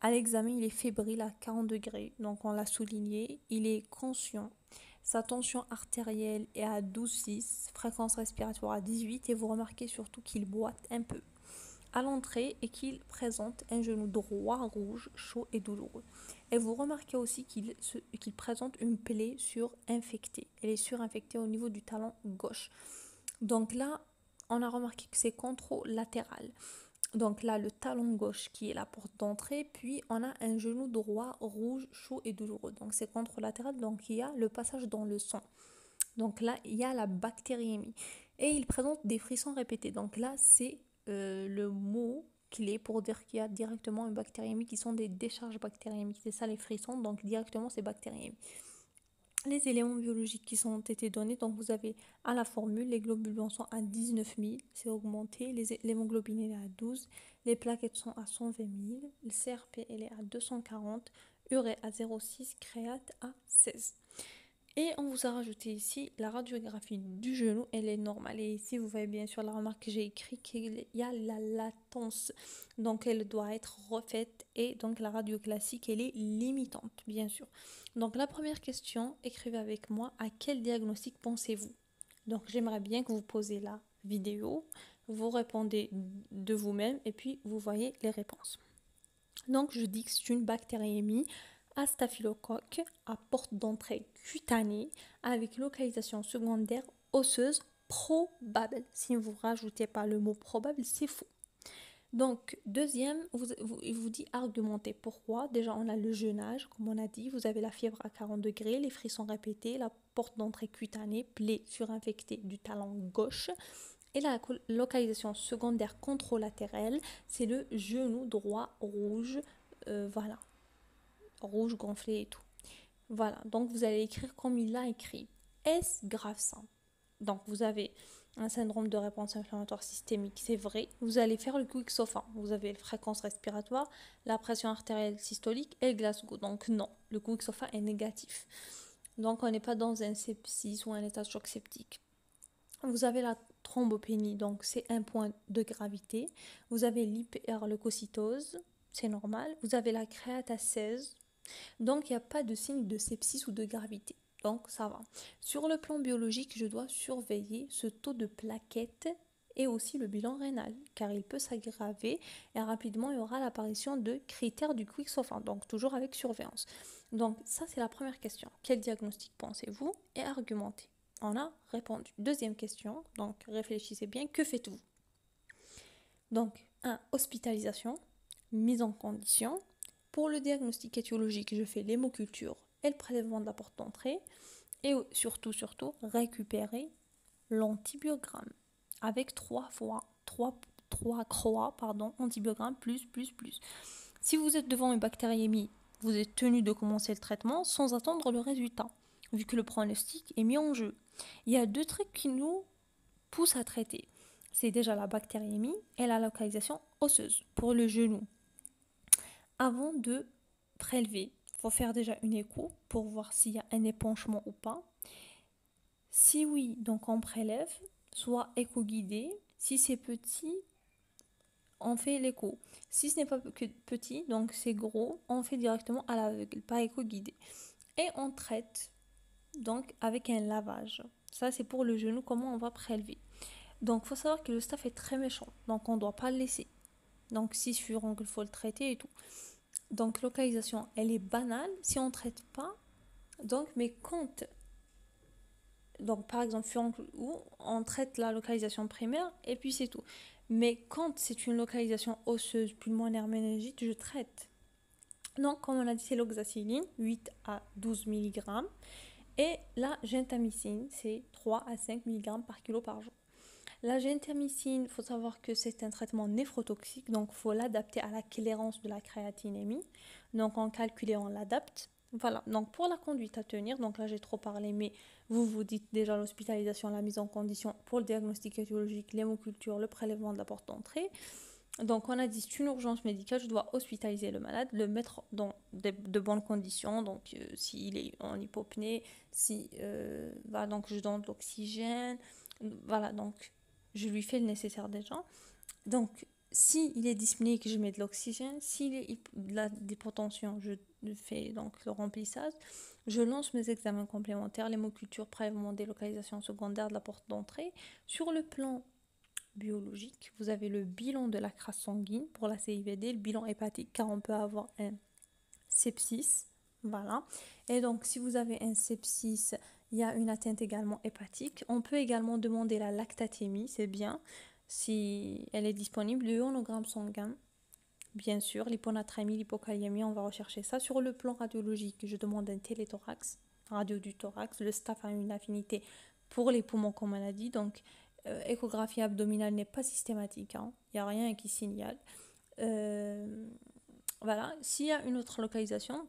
À l'examen, il est fébrile à 40 degrés, donc on l'a souligné. Il est conscient. Sa tension artérielle est à 12,6, fréquence respiratoire à 18 et vous remarquez surtout qu'il boite un peu. À l'entrée et qu'il présente un genou droit rouge, chaud et douloureux. Et vous remarquez aussi qu'il présente une plaie surinfectée. Elle est surinfectée au niveau du talon gauche. Donc là, on a remarqué que c'est controlatéral. Donc là, le talon gauche qui est la porte d'entrée, puis on a un genou droit rouge, chaud et douloureux. Donc c'est contralatéral, donc il y a le passage dans le sang. Donc là, il y a la bactériémie. Et il présente des frissons répétés. Donc là, c'est euh, le mot clé pour dire qu'il y a directement une bactériémie qui sont des décharges bactériémiques. C'est ça les frissons, donc directement c'est bactériémie les éléments biologiques qui sont été donnés. Donc vous avez à la formule, les globules blancs sont à 19 000, c'est augmenté, l'hémoglobine est à 12, les plaquettes sont à 120 000, le CRP elle est à 240, urée à 0,6, créate à 16. Et on vous a rajouté ici la radiographie du genou, elle est normale. Et ici, vous voyez bien sûr la remarque que j'ai écrit qu'il y a la latence. Donc, elle doit être refaite. Et donc, la radio classique, elle est limitante, bien sûr. Donc, la première question, écrivez avec moi, à quel diagnostic pensez-vous? Donc, j'aimerais bien que vous posez la vidéo, vous répondez de vous-même et puis vous voyez les réponses. Donc, je dis que c'est une bactériémie à staphylocoque à porte d'entrée cutanée avec localisation secondaire osseuse probable. Si vous rajoutez pas le mot probable, c'est faux. Donc, deuxième, il vous dit argumenter. Pourquoi Déjà, on a le jeune âge, comme on a dit. Vous avez la fièvre à 40 degrés, les frissons répétés, la porte d'entrée cutanée, plaie surinfectée du talon gauche. Et la localisation secondaire contralatérale, c'est le genou droit rouge. Euh, voilà, rouge gonflé et tout. Voilà, donc vous allez écrire comme il l'a écrit. Est-ce grave ça? Donc vous avez un syndrome de réponse inflammatoire systémique, c'est vrai. Vous allez faire le quick SOFA. Vous avez la fréquence respiratoire, la pression artérielle systolique et le Glasgow. Donc non, le SOFA est négatif. Donc on n'est pas dans un sepsis ou un état de choc septique. Vous avez la thrombopénie, donc c'est un point de gravité. Vous avez l'hyperleucocytose, c'est normal. Vous avez la 16, donc, il n'y a pas de signe de sepsis ou de gravité. Donc, ça va. Sur le plan biologique, je dois surveiller ce taux de plaquettes et aussi le bilan rénal, car il peut s'aggraver et rapidement il y aura l'apparition de critères du quick-sofin, donc toujours avec surveillance. Donc ça c'est la première question. Quel diagnostic pensez-vous Et argumentez. On a répondu. Deuxième question, donc réfléchissez bien, que faites-vous? Donc, 1. Hospitalisation, mise en condition, pour le diagnostic étiologique, je fais l'hémoculture et le prélèvement de la porte d'entrée. Et surtout, surtout, récupérer l'antibiogramme avec trois fois, trois, trois croix, pardon, antibiogramme plus, plus, plus. Si vous êtes devant une bactériémie, vous êtes tenu de commencer le traitement sans attendre le résultat, vu que le pronostic est mis en jeu. Il y a deux trucs qui nous poussent à traiter. c'est déjà la bactériémie et la localisation osseuse pour le genou. Avant de prélever, il faut faire déjà une écho pour voir s'il y a un épanchement ou pas. Si oui, donc on prélève, soit écho guidé. Si c'est petit, on fait l'écho. Si ce n'est pas petit, donc c'est gros, on fait directement à l'aveugle, pas écho guidé. Et on traite donc avec un lavage. Ça c'est pour le genou, comment on va prélever. Donc faut savoir que le staff est très méchant, donc on ne doit pas le laisser. Donc si sur il faut le traiter et tout. Donc localisation, elle est banale si on ne traite pas. Donc mais quand donc par exemple furoncle où on traite la localisation primaire et puis c'est tout. Mais quand c'est une localisation osseuse, pulmonaire, méningite, je traite. Donc, comme on a dit, c'est l'oxacilline, 8 à 12 mg. Et la gentamicine, c'est 3 à 5 mg par kilo par jour. La gentamicine, il faut savoir que c'est un traitement néphrotoxique, donc il faut l'adapter à la clairance de la créatinémie. Donc, en calculé, on l'adapte. Voilà, donc pour la conduite à tenir, donc là j'ai trop parlé, mais vous vous dites déjà l'hospitalisation, la mise en condition pour le diagnostic étiologique, l'hémoculture, le prélèvement de la porte d'entrée. Donc on a dit c'est une urgence médicale, je dois hospitaliser le malade, le mettre dans de, bonnes conditions, donc euh, s'il est en hypopnée, si euh, donc je donne de l'oxygène, voilà donc je lui fais le nécessaire déjà. Donc s'il est dyspnéique, je mets de l'oxygène, s'il est de la je fais donc le remplissage. Je lance mes examens complémentaires, l'hémoculture, prélèvement, délocalisation secondaire de la porte d'entrée. Sur le plan biologique, vous avez le bilan de la crasse sanguine pour la CIVD, le bilan hépatique, car on peut avoir un sepsis. Voilà. Et donc, si vous avez un sepsis, il y a une atteinte également hépatique. On peut également demander la lactatémie, c'est bien, si elle est disponible, le ionogramme sanguin. Bien sûr, l'hyponatrémie, l'hypokaliémie, on va rechercher ça. Sur le plan radiologique, je demande un téléthorax, radio du thorax. Le staff a une affinité pour les poumons, comme on a dit. Donc, euh, échographie abdominale n'est pas systématique. Hein. Il n'y a rien qui signale. Euh, voilà. S'il y a une autre localisation,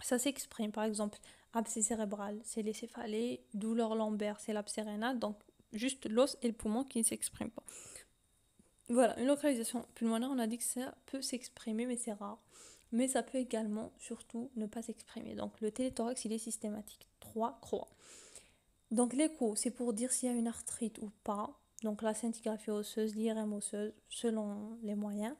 ça s'exprime. Par exemple, abcès cérébral, c'est les céphalées. Douleur lombaire, c'est l'abcès rénal. Donc, juste l'os et le poumon qui ne s'expriment pas. Voilà, une localisation pulmonaire, on a dit que ça peut s'exprimer, mais c'est rare. Mais ça peut également, surtout, ne pas s'exprimer. Donc le téléthorax, il est systématique. 3 croix. Donc l'écho, c'est pour dire s'il y a une arthrite ou pas. Donc la scintigraphie osseuse, l'IRM osseuse, selon les moyens.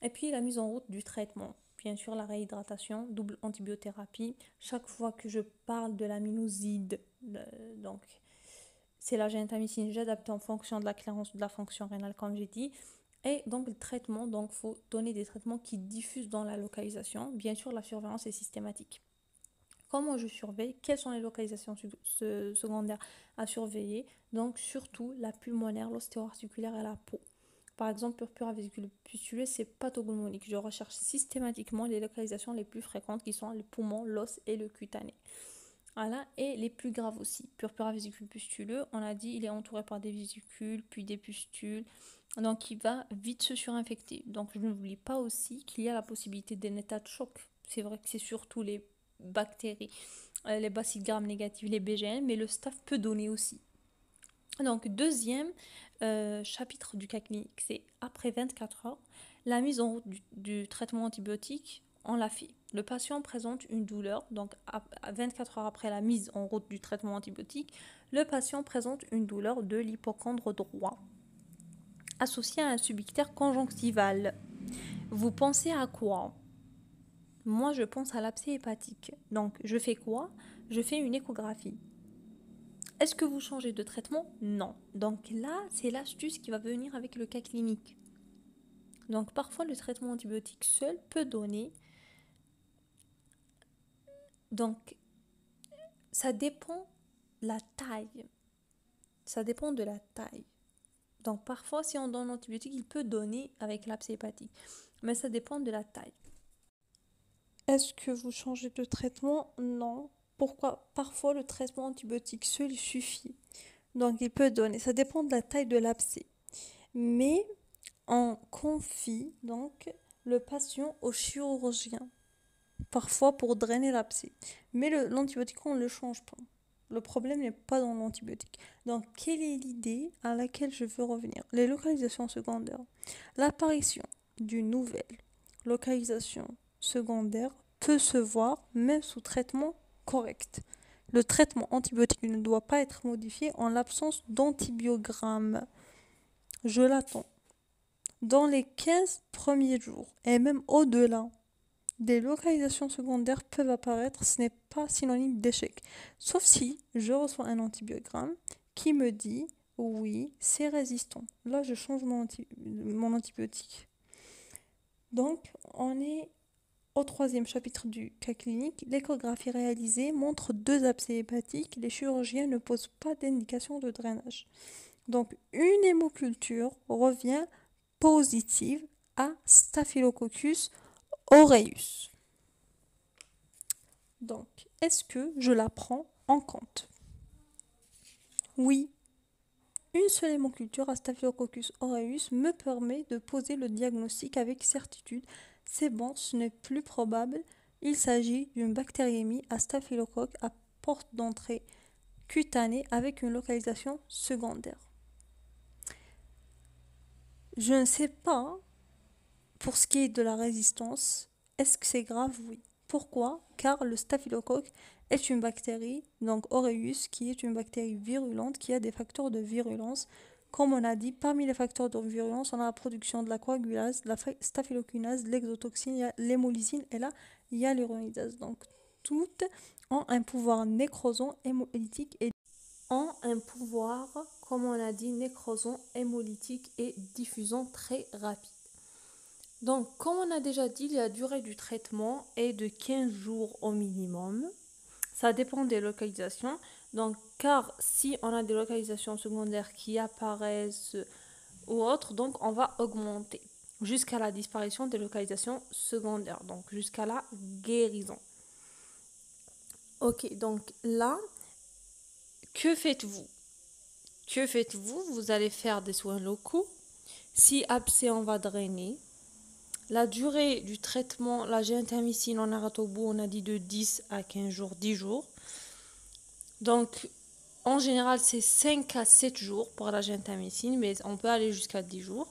Et puis la mise en route du traitement. Bien sûr, la réhydratation, double antibiothérapie. Chaque fois que je parle de l'aminoside, donc c'est la gentamicine, j'adapte en fonction de la clairance de la fonction rénale, comme j'ai dit. Et donc le traitement, donc faut donner des traitements qui diffusent dans la localisation. Bien sûr, la surveillance est systématique. Comment je surveille? Quelles sont les localisations secondaires à surveiller? Donc surtout la pulmonaire, l'ostéoarticulaire et la peau. Par exemple, purpura vésicule pustuleux, c'est pathognomonique. Je recherche systématiquement les localisations les plus fréquentes qui sont le poumon, l'os et le cutané. Voilà, et les plus graves aussi. Purpura vésicule pustuleux, on a dit, il est entouré par des vésicules, puis des pustules, donc il va vite se surinfecter. Donc je n'oublie pas aussi qu'il y a la possibilité d'un état de choc. C'est vrai que c'est surtout les bactéries, euh, les bacilles grammes négatives, les BGN, mais le staph peut donner aussi. Donc deuxième euh, chapitre du cas clinique, c'est après 24 heures, la mise en route du, traitement antibiotique, on l'a fait. Le patient présente une douleur, donc à 24 heures après la mise en route du traitement antibiotique, le patient présente une douleur de l'hypochondre droit associé à un subictaire conjonctival. Vous pensez à quoi? Moi, je pense à l'abcès hépatique. Donc, je fais quoi? Je fais une échographie. Est-ce que vous changez de traitement? Non. Donc là, c'est l'astuce qui va venir avec le cas clinique. Donc parfois, le traitement antibiotique seul peut donner. Donc, ça dépend de la taille. Ça dépend de la taille. Donc parfois, si on donne l'antibiotique, il peut donner avec l'abcès hépatique. Mais ça dépend de la taille. Est-ce que vous changez de traitement? Non. Pourquoi Parfois, le traitement antibiotique seul suffit. Donc il peut donner. Ça dépend de la taille de l'abcès. Mais on confie donc le patient au chirurgien. Parfois pour drainer l'abcès. Mais l'antibiotique, on ne le change pas. Le problème n'est pas dans l'antibiotique. Donc, quelle est l'idée à laquelle je veux revenir? Les localisations secondaires. L'apparition d'une nouvelle localisation secondaire peut se voir même sous traitement correct. Le traitement antibiotique ne doit pas être modifié en l'absence d'antibiogramme. Je l'attends. Dans les 15 premiers jours et même au-delà, des localisations secondaires peuvent apparaître, ce n'est pas synonyme d'échec. Sauf si je reçois un antibiogramme qui me dit oui, c'est résistant. Là, je change mon, mon antibiotique. Donc, on est au troisième chapitre du cas clinique. L'échographie réalisée montre deux abcès hépatiques. Les chirurgiens ne posent pas d'indication de drainage. Donc, une hémoculture revient positive à Staphylococcus aureus. Donc, est-ce que je la prends en compte? Oui. Une seule hémoculture à Staphylococcus aureus me permet de poser le diagnostic avec certitude. C'est bon, ce n'est plus probable. Il s'agit d'une bactériémie à staphylocoque à porte d'entrée cutanée avec une localisation secondaire. Je ne sais pas pour ce qui est de la résistance, est-ce que c'est grave? Oui. Pourquoi? Car le staphylocoque est une bactérie, donc aureus, qui est une bactérie virulente qui a des facteurs de virulence. Comme on a dit, parmi les facteurs de on a la production de la coagulase, la staphylokinase, l'exotoxine, l'hémolysine et la hyaluronidase. Donc, toutes ont un pouvoir nécrosant, hémolytique et ont un pouvoir, comme on a dit, nécrosant, hémolytique et diffusant très rapide. Donc, comme on a déjà dit, la durée du traitement est de 15 jours au minimum. Ça dépend des localisations. Donc, car si on a des localisations secondaires qui apparaissent ou autres, donc on va augmenter jusqu'à la disparition des localisations secondaires, donc jusqu'à la guérison. Ok, donc là, que faites-vous? Que faites-vous? Vous allez faire des soins locaux. Si abcès, on va drainer. La durée du traitement, la gentamicine en aratobu, on a dit de 10 à 15 jours, 10 jours. Donc, en général, c'est 5 à 7 jours pour la gentamicine, mais on peut aller jusqu'à 10 jours.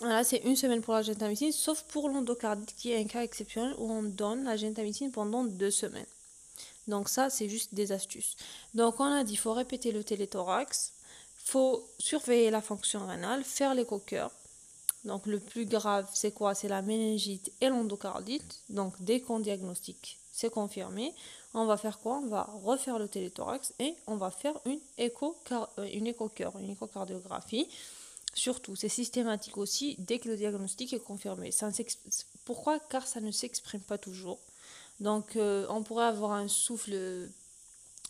Voilà, c'est une semaine pour la gentamicine, sauf pour l'endocardite qui est un cas exceptionnel où on donne la gentamicine pendant deux semaines. Donc ça, c'est juste des astuces. Donc on a dit, il faut répéter le téléthorax, faut surveiller la fonction rénale, faire l'écho-cœur, donc le plus grave, c'est quoi? C'est la méningite et l'endocardite. Donc dès qu'on diagnostique, c'est confirmé. On va faire quoi? On va refaire le téléthorax et on va faire une écho euh, une écho-cœur, une échocardiographie. Surtout, c'est systématique aussi dès que le diagnostic est confirmé. Pourquoi? Car ça ne s'exprime pas toujours. Donc euh, on pourrait avoir un souffle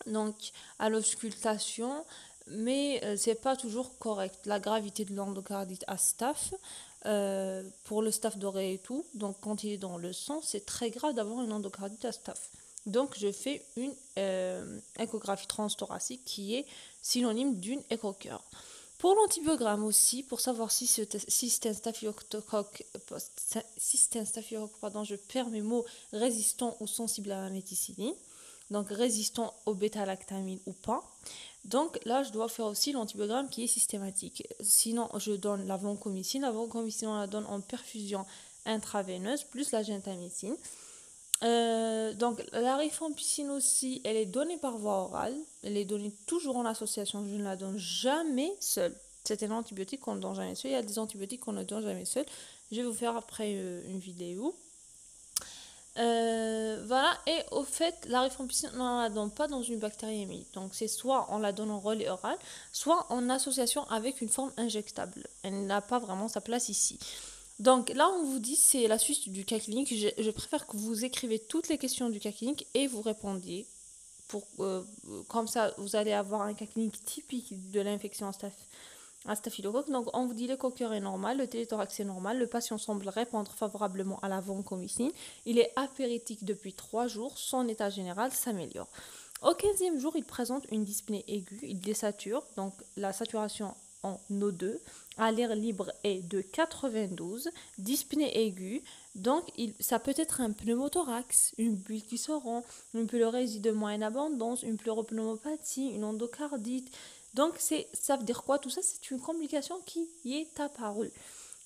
donc à l'auscultation mais euh, c'est pas toujours correct. La gravité de l'endocardite à staph, euh, pour le staph doré et tout, donc quand il est dans le sang, c'est très grave d'avoir une endocardite à staph. Donc je fais une euh, échographie transthoracique qui est synonyme d'une échocoeur. Pour l'antibiogramme aussi, pour savoir si c'est si un staphylocoque, pardon, je perds mes mots, résistant ou sensible à la méticilline, donc résistant au bêta-lactamine ou pas. Donc là, je dois faire aussi l'antibiogramme qui est systématique. Sinon, je donne la vancomycine. La vancomycine, on la donne en perfusion intraveineuse plus la gentamicine. Euh, donc la rifampicine aussi, elle est donnée par voie orale. Elle est donnée toujours en association. Je ne la donne jamais seule. C'est un antibiotique qu'on ne donne jamais seul. Il y a des antibiotiques qu'on ne donne jamais seul. Je vais vous faire après euh, une vidéo. Euh, voilà, et au fait, la rifampicine, on ne la donne pas dans une bactériémie. Donc, c'est soit on la donne en relais oral, soit en association avec une forme injectable. Elle n'a pas vraiment sa place ici. Donc, là, on vous dit, c'est la suite du cas clinique. Je, préfère que vous écrivez toutes les questions du cas clinique et vous répondiez. Pour, euh, comme ça, vous allez avoir un cas typique de l'infection staph un staphylocoque. Donc, on vous dit le coqueur est normal, le téléthorax est normal, le patient semble répondre favorablement à la vancomycine. Il est apéritique depuis 3 jours, son état général s'améliore. Au 15e jour, il présente une dyspnée aiguë, il désature, donc la saturation en O2 à l'air libre est de 92, dyspnée aiguë, donc ça peut être un pneumothorax, une bulle qui se rend, une pleurésie de moyenne abondance, une pleuropneumopathie, une endocardite. Donc ça veut dire quoi Tout ça, c'est une complication qui est apparue.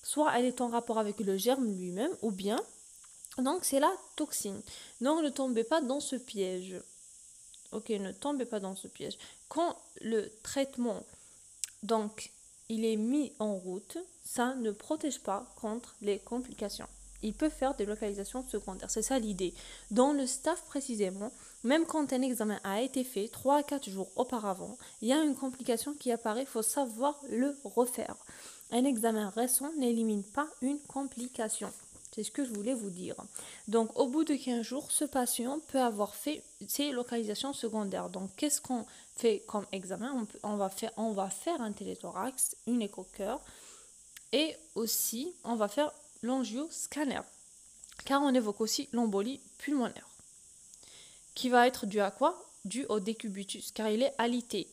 Soit elle est en rapport avec le germe lui-même, ou bien, donc c'est la toxine. Donc ne tombez pas dans ce piège. Ok, ne tombez pas dans ce piège. Quand le traitement, donc, il est mis en route, ça ne protège pas contre les complications. Il peut faire des localisations secondaires. C'est ça l'idée. Dans le staff précisément, même quand un examen a été fait 3 à 4 jours auparavant, il y a une complication qui apparaît, il faut savoir le refaire. Un examen récent n'élimine pas une complication. C'est ce que je voulais vous dire. Donc, au bout de 15 jours, ce patient peut avoir fait ses localisations secondaires. Donc, qu'est-ce qu'on fait comme examen? On, va faire, un téléthorax, une écho-cœur et aussi on va faire l'angioscanner. Car on évoque aussi l'embolie pulmonaire. Qui va être dû à quoi? Dû au décubitus, car il est alité.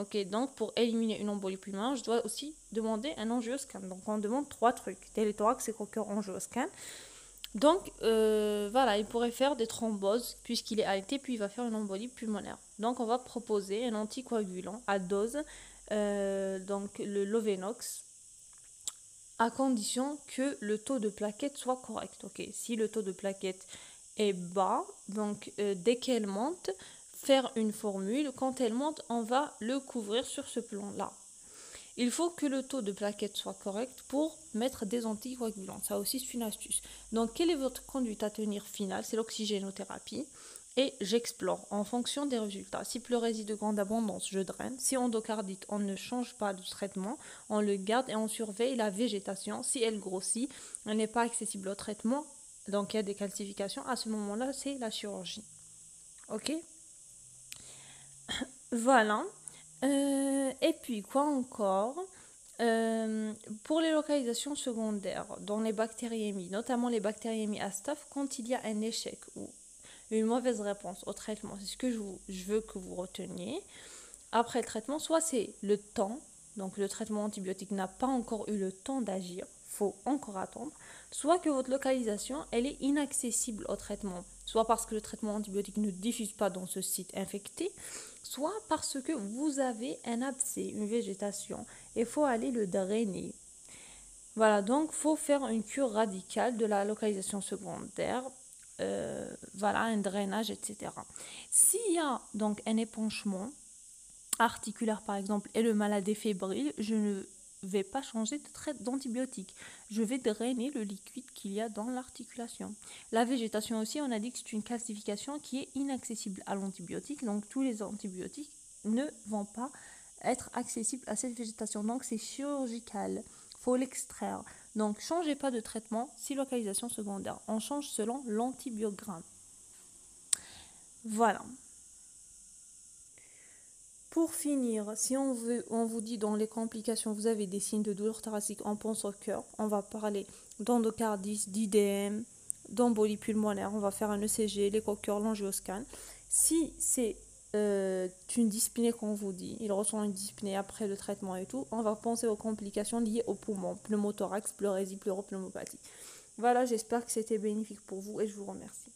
Ok, donc pour éliminer une embolie pulmonaire, je dois aussi demander un angioscan. Donc on demande trois trucs téléthorax, écho-cœur, angioscan. Donc euh, voilà, il pourrait faire des thromboses puisqu'il est alité, puis il va faire une embolie pulmonaire. Donc on va proposer un anticoagulant à dose, euh, donc le Lovenox, à condition que le taux de plaquettes soit correct. Ok, si le taux de plaquettes est bas, donc euh, dès qu'elle monte, faire une formule. Quand elle monte, on va le couvrir sur ce plan-là. Il faut que le taux de plaquettes soit correct pour mettre des anticoagulants. Ça aussi, c'est une astuce. Donc, quelle est votre conduite à tenir finale? C'est l'oxygénothérapie. Et j'explore en fonction des résultats. Si pleurésie de grande abondance, je draine. Si endocardite, on ne change pas de traitement. On le garde et on surveille la végétation. Si elle grossit, elle n'est pas accessible au traitement. Donc, il y a des calcifications. À ce moment-là, c'est la chirurgie. OK? Voilà. Euh, et puis, quoi encore euh, Pour les localisations secondaires dans les bactériémies, notamment les bactériémies à staph, quand il y a un échec ou une mauvaise réponse au traitement, c'est ce que je, veux que vous reteniez. Après le traitement, soit c'est le temps, donc le traitement antibiotique n'a pas encore eu le temps d'agir, faut encore attendre, soit que votre localisation, elle est inaccessible au traitement, soit parce que le traitement antibiotique ne diffuse pas dans ce site infecté, soit parce que vous avez un abcès, une végétation, et il faut aller le drainer. Voilà, donc faut faire une cure radicale de la localisation secondaire, euh, voilà, un drainage, etc. S'il y a donc un épanchement articulaire par exemple et le malade est fébrile, je ne vais pas changer de traite d'antibiotique. Je vais drainer le liquide qu'il y a dans l'articulation. La végétation aussi, on a dit que c'est une calcification qui est inaccessible à l'antibiotique. Donc tous les antibiotiques ne vont pas être accessibles à cette végétation. Donc c'est chirurgical. faut l'extraire. Donc changez pas de traitement si localisation secondaire. On change selon l'antibiogramme. Voilà. Pour finir, si on, veut, on vous dit dans les complications, vous avez des signes de douleur thoracique, on pense au cœur. On va parler d'endocardis, d'IDM, d'embolie pulmonaire. On va faire un ECG, l'écho-cœur, l'angioscan. Si c'est euh, une dyspnée qu'on vous dit, il ressent une dyspnée après le traitement et tout, on va penser aux complications liées au poumon, pneumothorax, pleurésie, pleuropneumopathie. Voilà, j'espère que c'était bénéfique pour vous et je vous remercie.